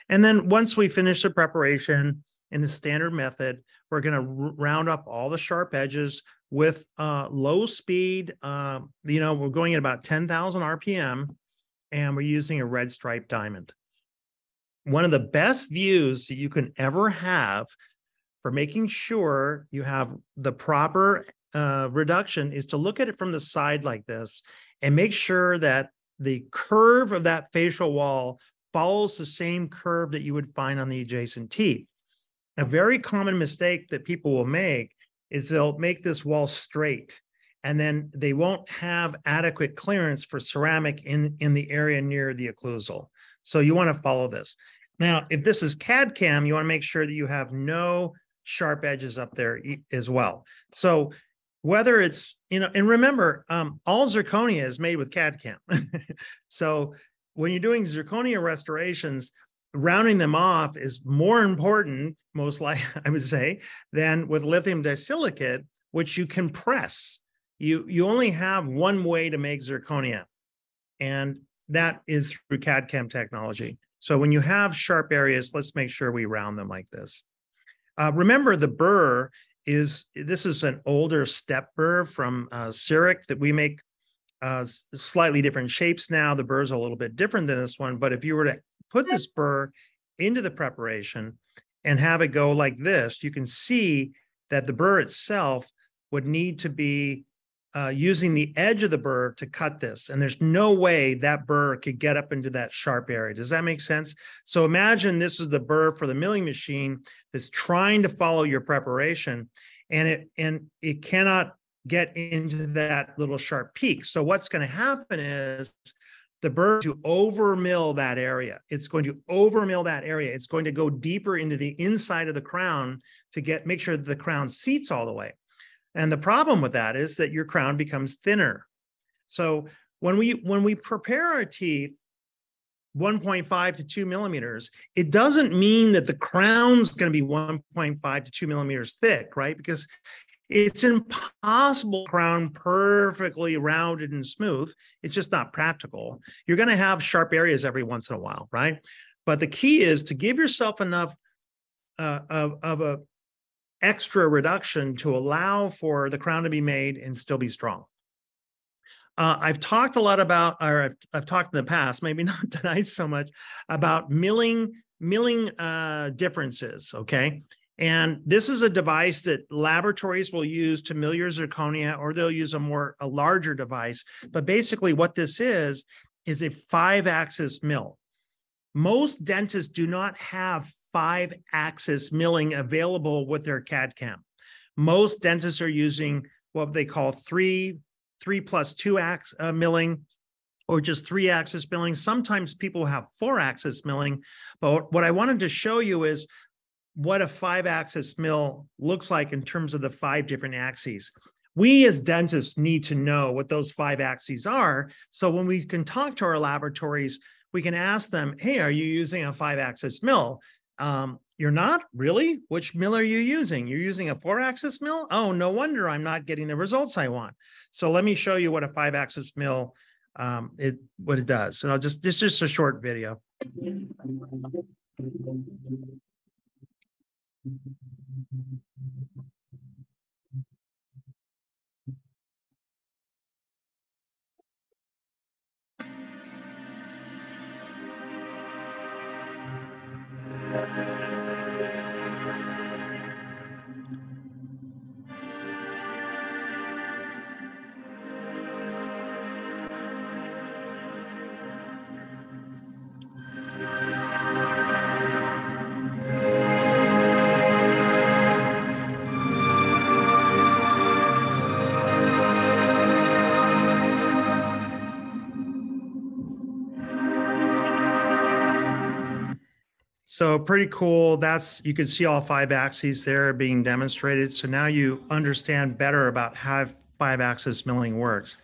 And then once we finish the preparation in the standard method, we're going to round up all the sharp edges with uh, low speed. Uh, you know, we're going at about 10,000 RPM and we're using a red stripe diamond. One of the best views that you can ever have for making sure you have the proper uh, reduction is to look at it from the side like this and make sure that the curve of that facial wall follows the same curve that you would find on the adjacent teeth. A very common mistake that people will make is they'll make this wall straight and then they won't have adequate clearance for ceramic in, in the area near the occlusal. So you want to follow this. Now, if this is CAD CAM, you want to make sure that you have no sharp edges up there as well. So whether it's, you know, and remember, um, all zirconia is made with CAD CAM. *laughs* so when you're doing zirconia restorations, rounding them off is more important, most likely, *laughs* I would say, than with lithium disilicate, which you can press. You you only have one way to make zirconia, and that is through CAD CAM technology. So when you have sharp areas, let's make sure we round them like this. Uh, remember, the burr is this is an older step burr from uh, CEREC that we make uh, slightly different shapes now. The burr's a little bit different than this one, but if you were to put this burr into the preparation and have it go like this, you can see that the burr itself would need to be uh, using the edge of the burr to cut this. And there's no way that burr could get up into that sharp area. Does that make sense? So imagine this is the burr for the milling machine that's trying to follow your preparation and it and it cannot get into that little sharp peak. So what's going to happen is the burr to overmill that area. It's going to overmill that area. It's going to go deeper into the inside of the crown to get make sure that the crown seats all the way. And the problem with that is that your crown becomes thinner. So when we when we prepare our teeth 1.5 to 2 millimeters, it doesn't mean that the crown's going to be 1.5 to 2 millimeters thick, right? Because it's impossible crown perfectly rounded and smooth. It's just not practical. You're going to have sharp areas every once in a while, right? But the key is to give yourself enough uh, of, of a extra reduction to allow for the crown to be made and still be strong. Uh, I've talked a lot about, or I've, I've talked in the past, maybe *laughs* not tonight so much, about milling milling uh, differences. Okay, and this is a device that laboratories will use to mill your zirconia, or they'll use a more a larger device. But basically, what this is is a five-axis mill. Most dentists do not have five axis milling available with their CAD CAM. Most dentists are using what they call three, three plus two ax uh, milling or just three axis milling. Sometimes people have four axis milling. But what I wanted to show you is what a five axis mill looks like in terms of the five different axes. We as dentists need to know what those five axes are. So when we can talk to our laboratories, we can ask them, hey, are you using a five axis mill? Um, you're not really? Which mill are you using? You're using a four axis mill? Oh, no wonder I'm not getting the results I want. So let me show you what a five axis mill um, it what it does. And I'll just this is just a short video. So pretty cool. That's, you can see all five axes there being demonstrated. So now you understand better about how five axis milling works.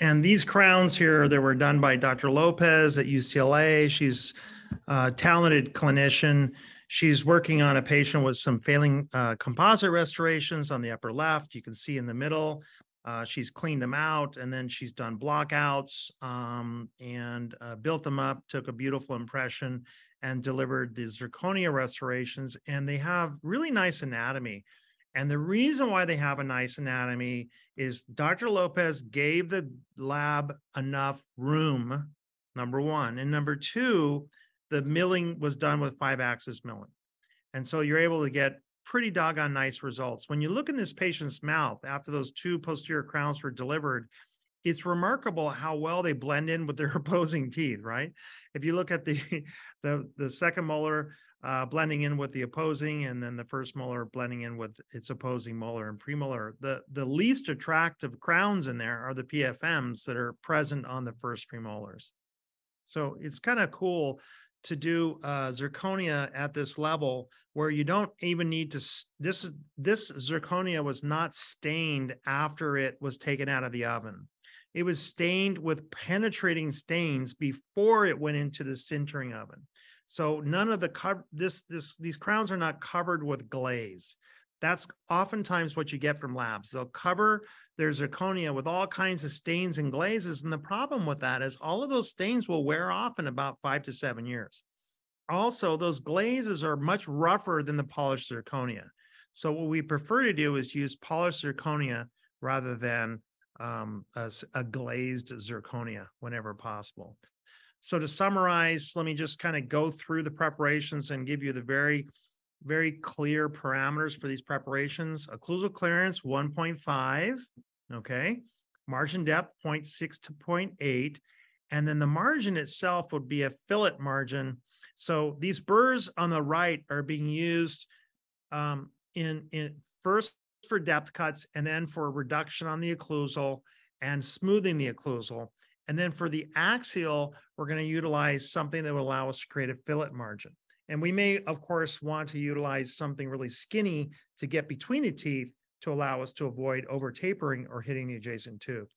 And these crowns here, that were done by Dr. Lopez at UCLA. She's a talented clinician. She's working on a patient with some failing uh, composite restorations on the upper left. You can see in the middle, uh, she's cleaned them out and then she's done blockouts um, and uh, built them up, took a beautiful impression and delivered the zirconia restorations. And they have really nice anatomy. And the reason why they have a nice anatomy is Dr. Lopez gave the lab enough room, number one. And number two, the milling was done with five axis milling. And so you're able to get pretty doggone nice results. When you look in this patient's mouth after those two posterior crowns were delivered, it's remarkable how well they blend in with their *laughs* opposing teeth, right? If you look at the *laughs* the the second molar uh, blending in with the opposing, and then the first molar blending in with its opposing molar and premolar, the the least attractive crowns in there are the PFMs that are present on the first premolars. So it's kind of cool to do uh, zirconia at this level where you don't even need to this this zirconia was not stained after it was taken out of the oven it was stained with penetrating stains before it went into the sintering oven. So none of the this this these crowns are not covered with glaze. That's oftentimes what you get from labs. They'll cover their zirconia with all kinds of stains and glazes. And the problem with that is all of those stains will wear off in about five to seven years. Also, those glazes are much rougher than the polished zirconia. So what we prefer to do is use polished zirconia rather than um, a, a glazed zirconia whenever possible. So to summarize, let me just kind of go through the preparations and give you the very, very clear parameters for these preparations. Occlusal clearance 1.5, okay. Margin depth 0.6 to 0.8. And then the margin itself would be a fillet margin. So these burrs on the right are being used um, in, in first for depth cuts and then for a reduction on the occlusal and smoothing the occlusal. And then for the axial, we're going to utilize something that will allow us to create a fillet margin. And we may, of course, want to utilize something really skinny to get between the teeth to allow us to avoid over tapering or hitting the adjacent tooth.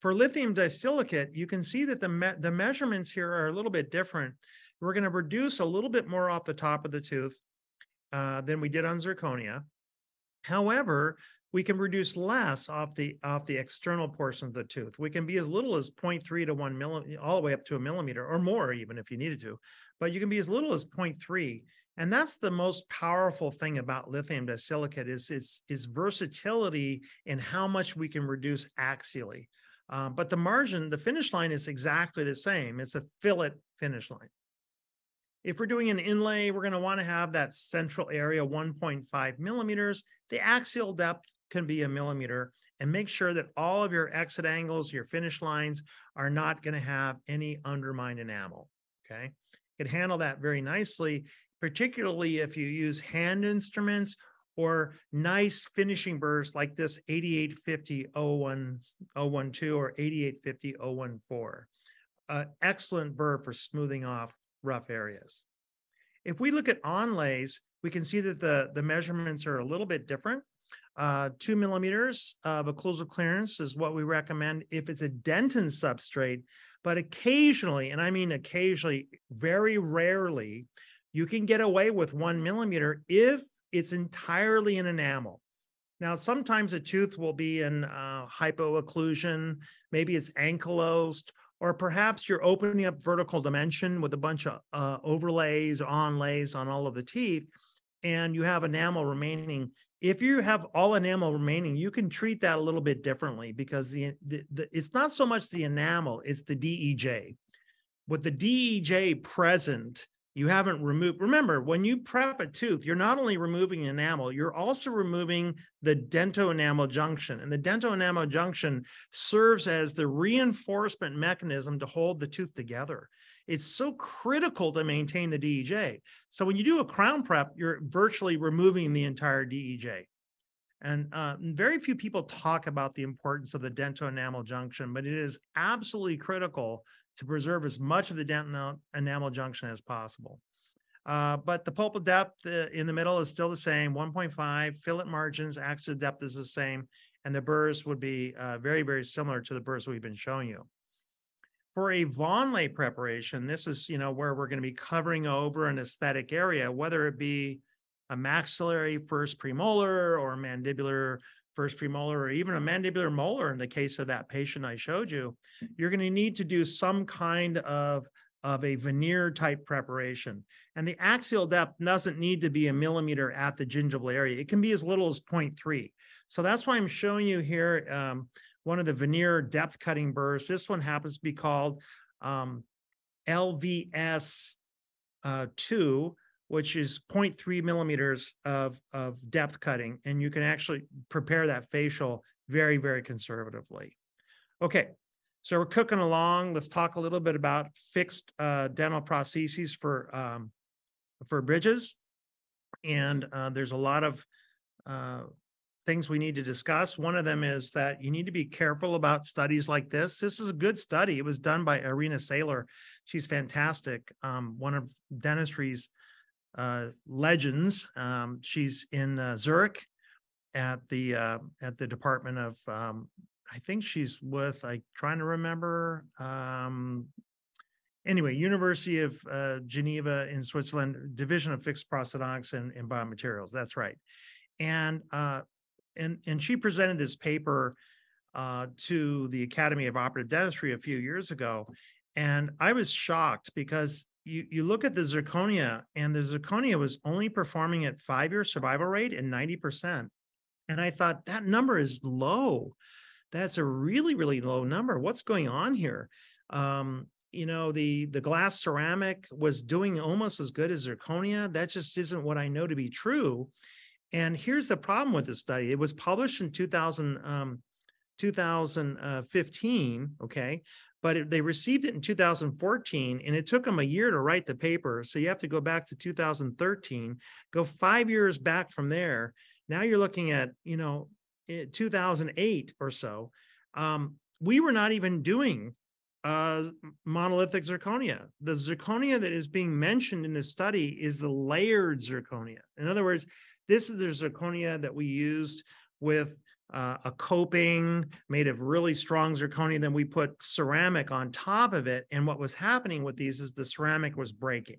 For lithium disilicate, you can see that the, me the measurements here are a little bit different. We're going to reduce a little bit more off the top of the tooth uh, than we did on zirconia. However, we can reduce less off the off the external portion of the tooth. We can be as little as 0.3 to 1 millimeter, all the way up to a millimeter or more, even if you needed to. But you can be as little as 0.3. And that's the most powerful thing about lithium disilicate is its, its versatility in how much we can reduce axially. Um, but the margin, the finish line is exactly the same. It's a fillet finish line. If we're doing an inlay, we're going to want to have that central area 1.5 millimeters. The axial depth can be a millimeter and make sure that all of your exit angles, your finish lines are not going to have any undermined enamel. Okay. can handle that very nicely, particularly if you use hand instruments or nice finishing burrs like this 8850 01 012 or 8850 014. Uh, excellent burr for smoothing off rough areas. If we look at onlays, we can see that the, the measurements are a little bit different. Uh, two millimeters of occlusal clearance is what we recommend if it's a dentin substrate, but occasionally, and I mean occasionally, very rarely, you can get away with one millimeter if it's entirely in enamel. Now, sometimes a tooth will be in uh, hypoocclusion, maybe it's ankylosed, or perhaps you're opening up vertical dimension with a bunch of uh, overlays, onlays on all of the teeth, and you have enamel remaining. If you have all enamel remaining, you can treat that a little bit differently because the, the, the it's not so much the enamel, it's the DEJ. With the DEJ present, you haven't removed. Remember, when you prep a tooth, you're not only removing enamel, you're also removing the dento-enamel junction. And the dento-enamel junction serves as the reinforcement mechanism to hold the tooth together. It's so critical to maintain the DEJ. So when you do a crown prep, you're virtually removing the entire DEJ. And uh, very few people talk about the importance of the dento-enamel junction, but it is absolutely critical to preserve as much of the dental enamel junction as possible. Uh, but the pulpal depth uh, in the middle is still the same, 1.5. Fillet margins, axis depth is the same, and the burrs would be uh, very, very similar to the burrs we've been showing you. For a veneerlay preparation, this is you know where we're going to be covering over an aesthetic area, whether it be a maxillary first premolar or mandibular first premolar or even a mandibular molar in the case of that patient I showed you, you're going to need to do some kind of of a veneer type preparation. And the axial depth doesn't need to be a millimeter at the gingival area. It can be as little as 0.3. So that's why I'm showing you here um, one of the veneer depth cutting burrs. This one happens to be called um, LVS uh, 2 which is 0.3 millimeters of, of depth cutting. And you can actually prepare that facial very, very conservatively. Okay, so we're cooking along. Let's talk a little bit about fixed uh, dental prostheses for, um, for bridges. And uh, there's a lot of uh, things we need to discuss. One of them is that you need to be careful about studies like this. This is a good study. It was done by Irena Sailer. She's fantastic. Um, one of dentistry's legends. Um, she's in uh, Zurich at the uh, at the Department of. Um, I think she's with. I trying to remember. Um, anyway, University of uh, Geneva in Switzerland, Division of Fixed Prosthetics and, and Biomaterials. That's right, and uh, and and she presented this paper uh, to the Academy of Operative Dentistry a few years ago, and I was shocked because you, you look at the zirconia and the zirconia was only performing at five year survival rate and 90%. And I thought that number is low. That's a really, really low number. What's going on here? Um, you know, the the glass ceramic was doing almost as good as zirconia. That just isn't what I know to be true. And here's the problem with this study. It was published in 2000, um, 2015, okay, but it, they received it in 2014 and it took them a year to write the paper so you have to go back to 2013 go five years back from there. Now you're looking at you know 2008 or so. Um, we were not even doing uh, monolithic zirconia. The zirconia that is being mentioned in this study is the layered zirconia. In other words this is the zirconia that we used with uh, a coping made of really strong zirconia. Then we put ceramic on top of it. And what was happening with these is the ceramic was breaking.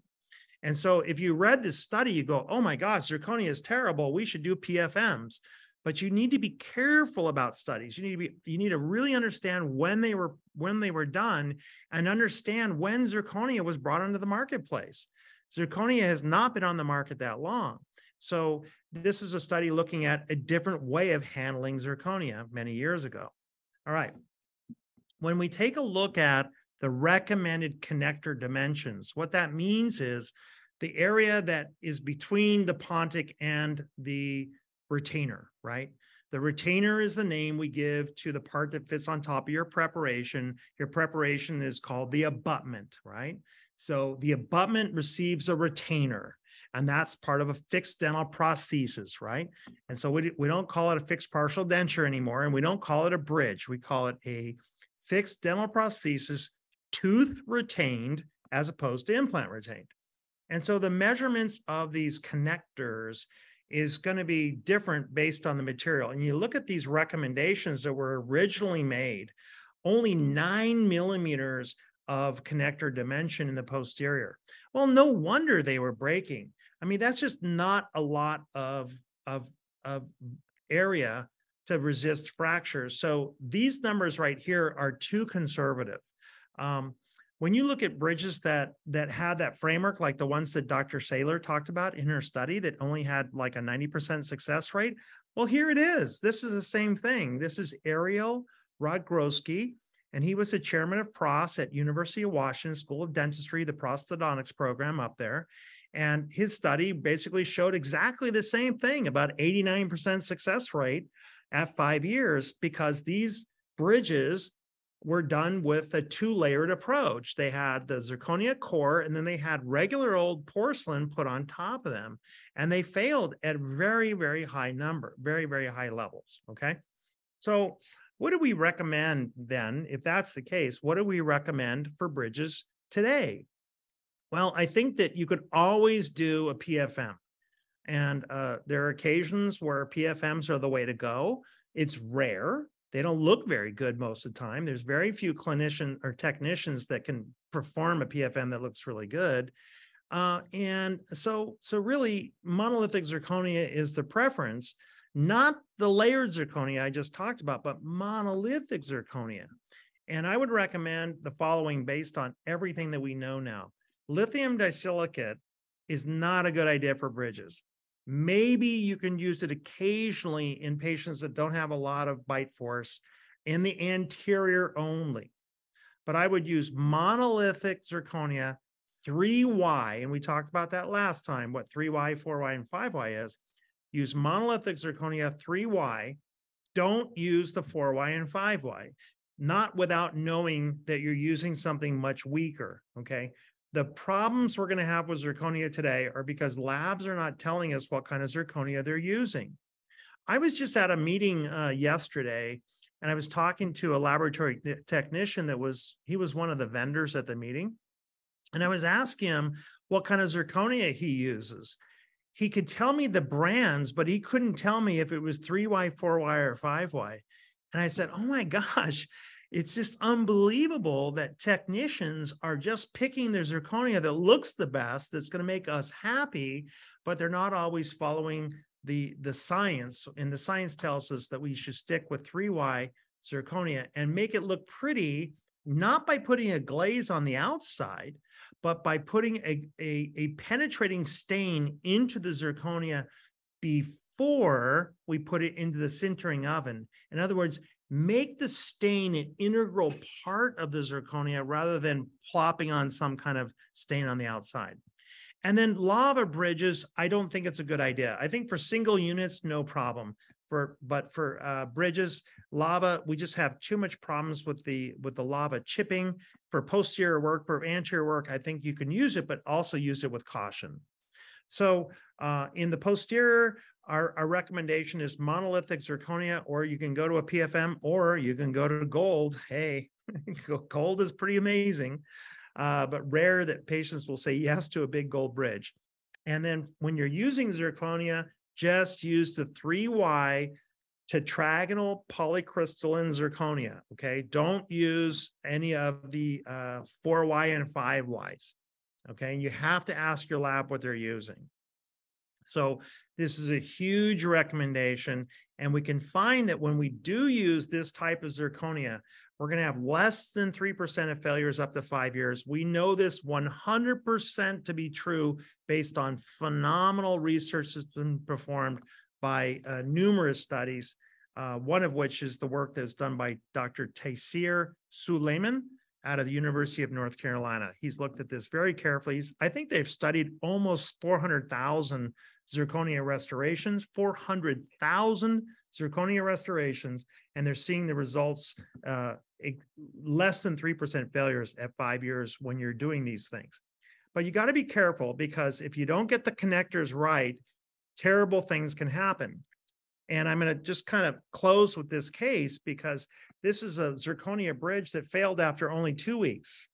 And so if you read this study, you go, oh my gosh, zirconia is terrible. We should do PFMs. But you need to be careful about studies. You need to be you need to really understand when they were when they were done and understand when zirconia was brought onto the marketplace. Zirconia has not been on the market that long. So this is a study looking at a different way of handling zirconia many years ago. All right. When we take a look at the recommended connector dimensions, what that means is the area that is between the pontic and the retainer, right? The retainer is the name we give to the part that fits on top of your preparation. Your preparation is called the abutment, right? So the abutment receives a retainer. And that's part of a fixed dental prosthesis, right? And so we, we don't call it a fixed partial denture anymore, and we don't call it a bridge. We call it a fixed dental prosthesis, tooth retained as opposed to implant retained. And so the measurements of these connectors is going to be different based on the material. And you look at these recommendations that were originally made, only nine millimeters of connector dimension in the posterior. Well, no wonder they were breaking. I mean, that's just not a lot of, of, of area to resist fractures. So these numbers right here are too conservative. Um, when you look at bridges that that had that framework, like the ones that Dr. Sailer talked about in her study that only had like a 90% success rate, well, here it is. This is the same thing. This is Ariel Raigrodski, and he was the chairman of PROS at University of Washington School of Dentistry, the prosthodontics program up there. And his study basically showed exactly the same thing about 89% success rate at five years because these bridges were done with a two layered approach. They had the zirconia core and then they had regular old porcelain put on top of them. And they failed at very, very high number, very, very high levels. Okay. So, what do we recommend then? If that's the case, what do we recommend for bridges today? Well, I think that you could always do a PFM. And uh, there are occasions where PFMs are the way to go. It's rare. They don't look very good most of the time. There's very few clinician or technicians that can perform a PFM that looks really good. Uh, and so, so really, monolithic zirconia is the preference, not the layered zirconia I just talked about, but monolithic zirconia. And I would recommend the following based on everything that we know now lithium disilicate is not a good idea for bridges. Maybe you can use it occasionally in patients that don't have a lot of bite force in the anterior only. But I would use monolithic zirconia 3Y, and we talked about that last time, what 3Y, 4Y, and 5Y is. Use monolithic zirconia 3Y. Don't use the 4Y and 5Y, not without knowing that you're using something much weaker. Okay. The problems we're going to have with zirconia today are because labs are not telling us what kind of zirconia they're using. I was just at a meeting uh, yesterday and I was talking to a laboratory technician that was, he was one of the vendors at the meeting. And I was asking him what kind of zirconia he uses. He could tell me the brands, but he couldn't tell me if it was 3Y, 4Y, or 5Y. And I said, Oh my gosh, it's just unbelievable that technicians are just picking their zirconia that looks the best, that's going to make us happy, but they're not always following the, the science. And the science tells us that we should stick with 3Y zirconia and make it look pretty, not by putting a glaze on the outside, but by putting a, a, a penetrating stain into the zirconia before we put it into the sintering oven. In other words, make the stain an integral part of the zirconia rather than plopping on some kind of stain on the outside. And then lava bridges, I don't think it's a good idea. I think for single units, no problem. For but for uh, bridges, lava, we just have too much problems with the with the lava chipping. For posterior work, for anterior work, I think you can use it, but also use it with caution. So uh, in the posterior, our, our recommendation is monolithic zirconia, or you can go to a PFM, or you can go to gold. Hey, *laughs* gold is pretty amazing, uh, but rare that patients will say yes to a big gold bridge. And then when you're using zirconia, just use the 3Y tetragonal polycrystalline zirconia. Okay. Don't use any of the uh, 4Y and 5Ys. Okay. And you have to ask your lab what they're using. So this is a huge recommendation. And we can find that when we do use this type of zirconia, we're going to have less than 3% of failures up to five years. We know this 100% to be true based on phenomenal research that's been performed by uh, numerous studies, uh, one of which is the work that's done by Dr. Taiseer Sulaiman out of the University of North Carolina. He's looked at this very carefully. He's, I think they've studied almost 400,000 zirconia restorations, 400,000 zirconia restorations, and they're seeing the results uh, less than 3% failures at five years when you're doing these things. But you got to be careful because if you don't get the connectors right, terrible things can happen. And I'm going to just kind of close with this case because this is a zirconia bridge that failed after only two weeks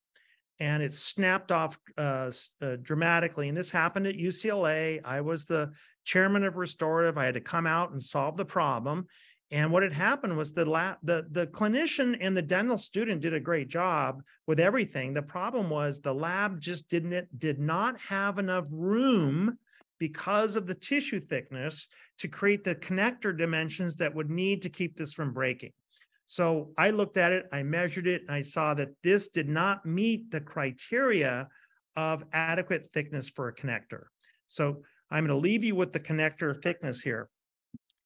and it snapped off uh, uh, dramatically. And this happened at UCLA. I was the chairman of restorative. I had to come out and solve the problem. And what had happened was the lab, the the clinician and the dental student did a great job with everything. The problem was the lab just didn't did not have enough room because of the tissue thickness to create the connector dimensions that would need to keep this from breaking. So I looked at it, I measured it, and I saw that this did not meet the criteria of adequate thickness for a connector. So I'm going to leave you with the connector thickness here.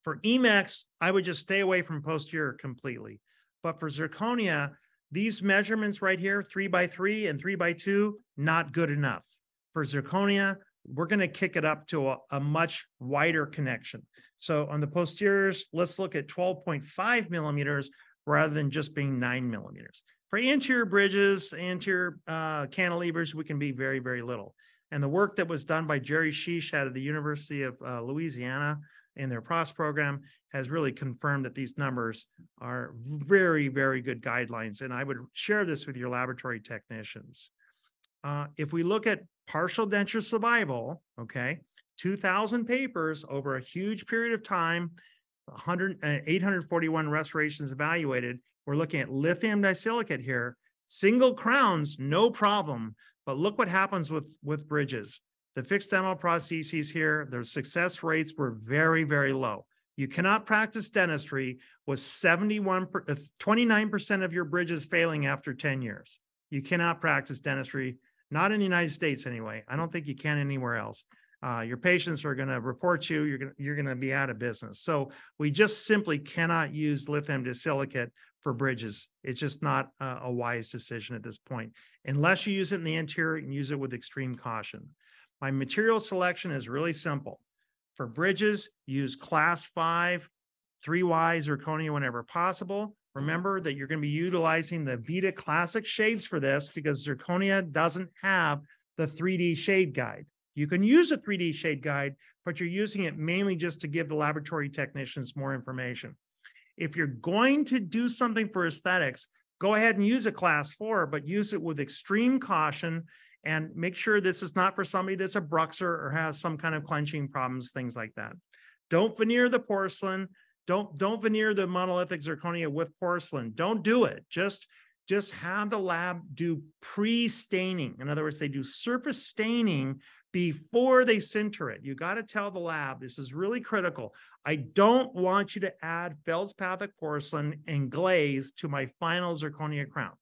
For e.max, I would just stay away from posterior completely. But for zirconia, these measurements right here, three by three and three by two, not good enough. For zirconia, we're going to kick it up to a, a, much wider connection. So on the posteriors, let's look at 12.5 millimeters rather than just being nine millimeters. For anterior bridges, anterior uh, cantilevers, we can be very, very little. And the work that was done by Jerry Sheesh out of the University of uh, Louisiana in their PROS program has really confirmed that these numbers are very, very good guidelines. And I would share this with your laboratory technicians. Uh, if we look at partial denture survival, okay, 2,000 papers over a huge period of time, 100, uh, 841 restorations evaluated, we're looking at lithium disilicate here, single crowns, no problem. But look what happens with, with bridges the fixed dental prostheses here, their success rates were very, very low. You cannot practice dentistry with 71, 29% uh, of your bridges failing after 10 years. You cannot practice dentistry, not in the United States anyway. I don't think you can anywhere else. Uh, your patients are going to report you. You're going you're going to be out of business. So we just simply cannot use lithium disilicate for bridges. It's just not a, a wise decision at this point, unless you use it in the anterior and use it with extreme caution. My material selection is really simple. For bridges, use class five, 3Y zirconia whenever possible. Remember that you're going to be utilizing the Vita Classic shades for this because zirconia doesn't have the 3D shade guide. You can use a 3D shade guide, but you're using it mainly just to give the laboratory technicians more information. If you're going to do something for aesthetics, go ahead and use a class four, but use it with extreme caution and make sure this is not for somebody that's a bruxer or has some kind of clenching problems, things like that. Don't veneer the porcelain. Don't don't veneer the monolithic zirconia with porcelain. Don't do it. Just just have the lab do pre-staining. In other words, they do surface staining before they sinter it. You got to tell the lab, this is really critical. I don't want you to add feldspathic porcelain and glaze to my final zirconia crown.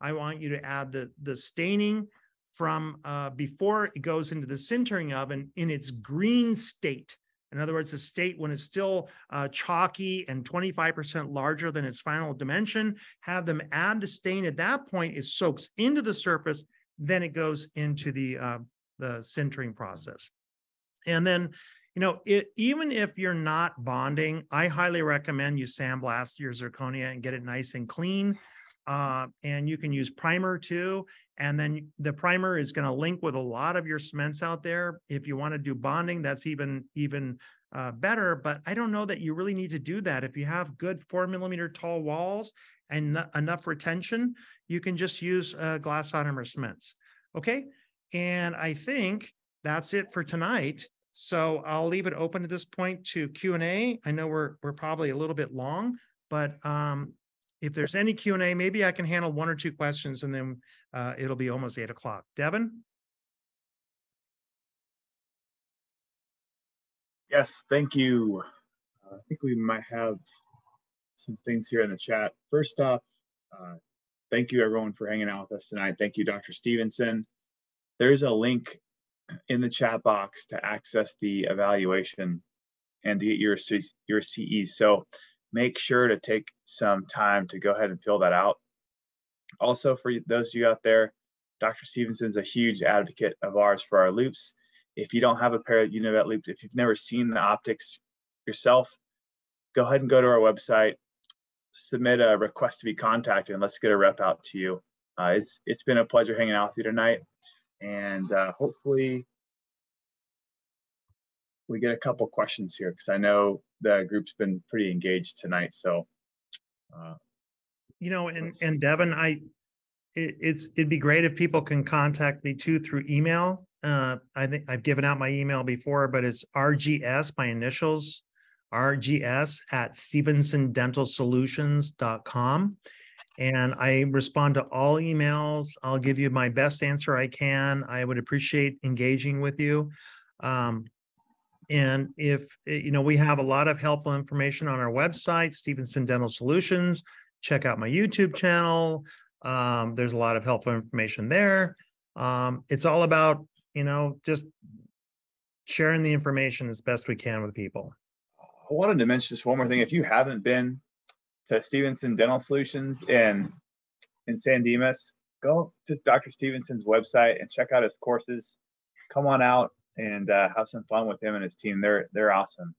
I want you to add the, the staining from uh, before it goes into the sintering oven in its green state. In other words, the state when it's still uh, chalky and 25% larger than its final dimension, have them add the stain at that point, it soaks into the surface, then it goes into the, uh, the sintering process. And then, you know, it, even if you're not bonding, I highly recommend you sandblast your zirconia and get it nice and clean. Uh, and you can use primer too. And then the primer is going to link with a lot of your cements out there. If you want to do bonding, that's even even uh, better. But I don't know that you really need to do that. If you have good four millimeter tall walls and n- enough retention, you can just use uh, glass ionomer cements. Okay, and I think that's it for tonight. So I'll leave it open at this point to Q and A. I know we're we're probably a little bit long, but um, if there's any Q and A, maybe I can handle one or two questions and then uh, it'll be almost eight o'clock. Devin? Yes, thank you. Uh, I think we might have some things here in the chat. First off, uh, thank you everyone for hanging out with us tonight. Thank you, Dr. Stevenson. There's a link in the chat box to access the evaluation and to get your, your CEs. So make sure to take some time to go ahead and fill that out. Also, for those of you out there, Dr. Stevenson's a huge advocate of ours for our loupes. If you don't have a pair of Univet loupes, if you've never seen the optics yourself, go ahead and go to our website, submit a request to be contacted, and let's get a rep out to you. Uh, it's it's been a pleasure hanging out with you tonight. And uh, hopefully we get a couple questions here because I know the group's been pretty engaged tonight. So uh, You know, and, and Devin, I, it, it's, it'd be great if people can contact me too through email. Uh, I think I've given out my email before, but it's RGS, my initials, RGS at stevensondentalsolutions.com. And I respond to all emails. I'll give you my best answer I can. I would appreciate engaging with you. Um, and if, eh, you know, we have a lot of helpful information on our website, Stevenson Dental Solutions. Check out my YouTube channel. Um, there's a lot of helpful information there. Um, it's all about, you know, just sharing the information as best we can with people. I wanted to mention just one more thing. If you haven't been to Stevenson Dental Solutions in in San Dimas, go to Dr. Stevenson's website and check out his courses. Come on out and uh, have some fun with him and his team. They're they're awesome.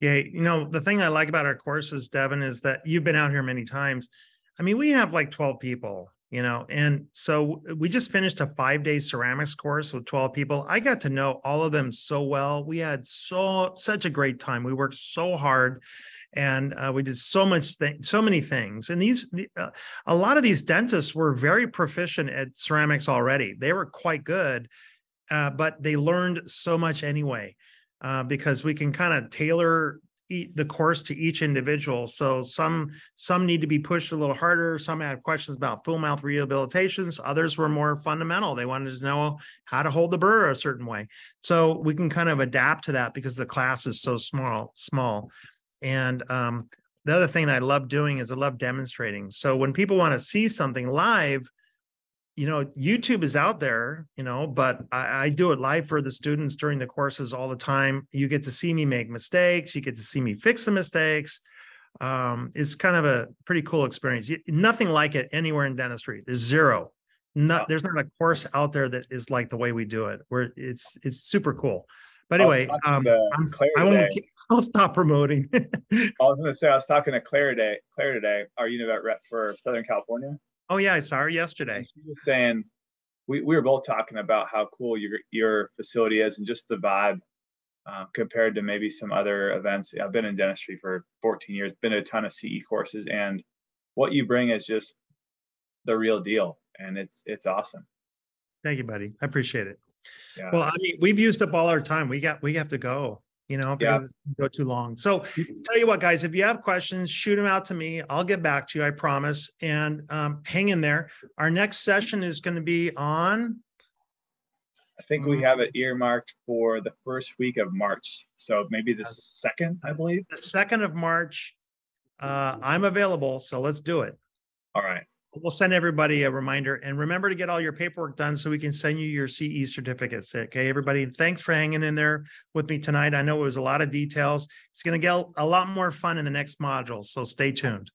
Yeah, you know, the thing I like about our courses, Devin, is that you've been out here many times. I mean, we have like 12 people, you know, and so we just finished a five day ceramics course with 12 people. I got to know all of them so well. We had so such a great time. We worked so hard and uh, we did so much thing, so many things. And these, the, uh, a lot of these dentists were very proficient at ceramics already. They were quite good, uh, but they learned so much anyway uh, because we can kind of tailor ea- the course to each individual. So some some need to be pushed a little harder. Some had questions about full mouth rehabilitations. Others were more fundamental. They wanted to know how to hold the burr a certain way. So we can kind of adapt to that because the class is so small. Small, and um, the other thing that I love doing is I love demonstrating. So when people want to see something live, you know, YouTube is out there, you know, but I, I do it live for the students during the courses all the time. You get to see me make mistakes. You get to see me fix the mistakes. Um, it's kind of a pretty cool experience. You, nothing like it anywhere in dentistry. There's zero. Not there's not a course out there that is like the way we do it. Where it's it's super cool. But anyway, talking um, I'm, I won't, *laughs* I'll stop promoting. *laughs* I was going to say I was talking to Claire today. Claire today, our Univet rep for Southern California. oh yeah, I saw her yesterday. And she was saying we, we were both talking about how cool your your facility is and just the vibe uh, compared to maybe some other events. I've been in dentistry for 14 years, been to a ton of CE courses, and what you bring is just the real deal, and it's it's awesome. Thank you, buddy. I appreciate it. Yeah. Well, I mean, we've used up all our time. We got, we have to go, you know, Yeah. because go too long. So tell you what, guys, if you have questions, shoot them out to me. I'll get back to you, I promise. And um, hang in there. Our next session is going to be on, I think we have it earmarked for the first week of March, so maybe the second, I believe. the second of March. Uh, I'm available, so let's do it. All right. We'll send everybody a reminder and remember to get all your paperwork done so we can send you your CE certificates. Okay, everybody, thanks for hanging in there with me tonight. I know it was a lot of details. It's going to get a lot more fun in the next module, so stay tuned.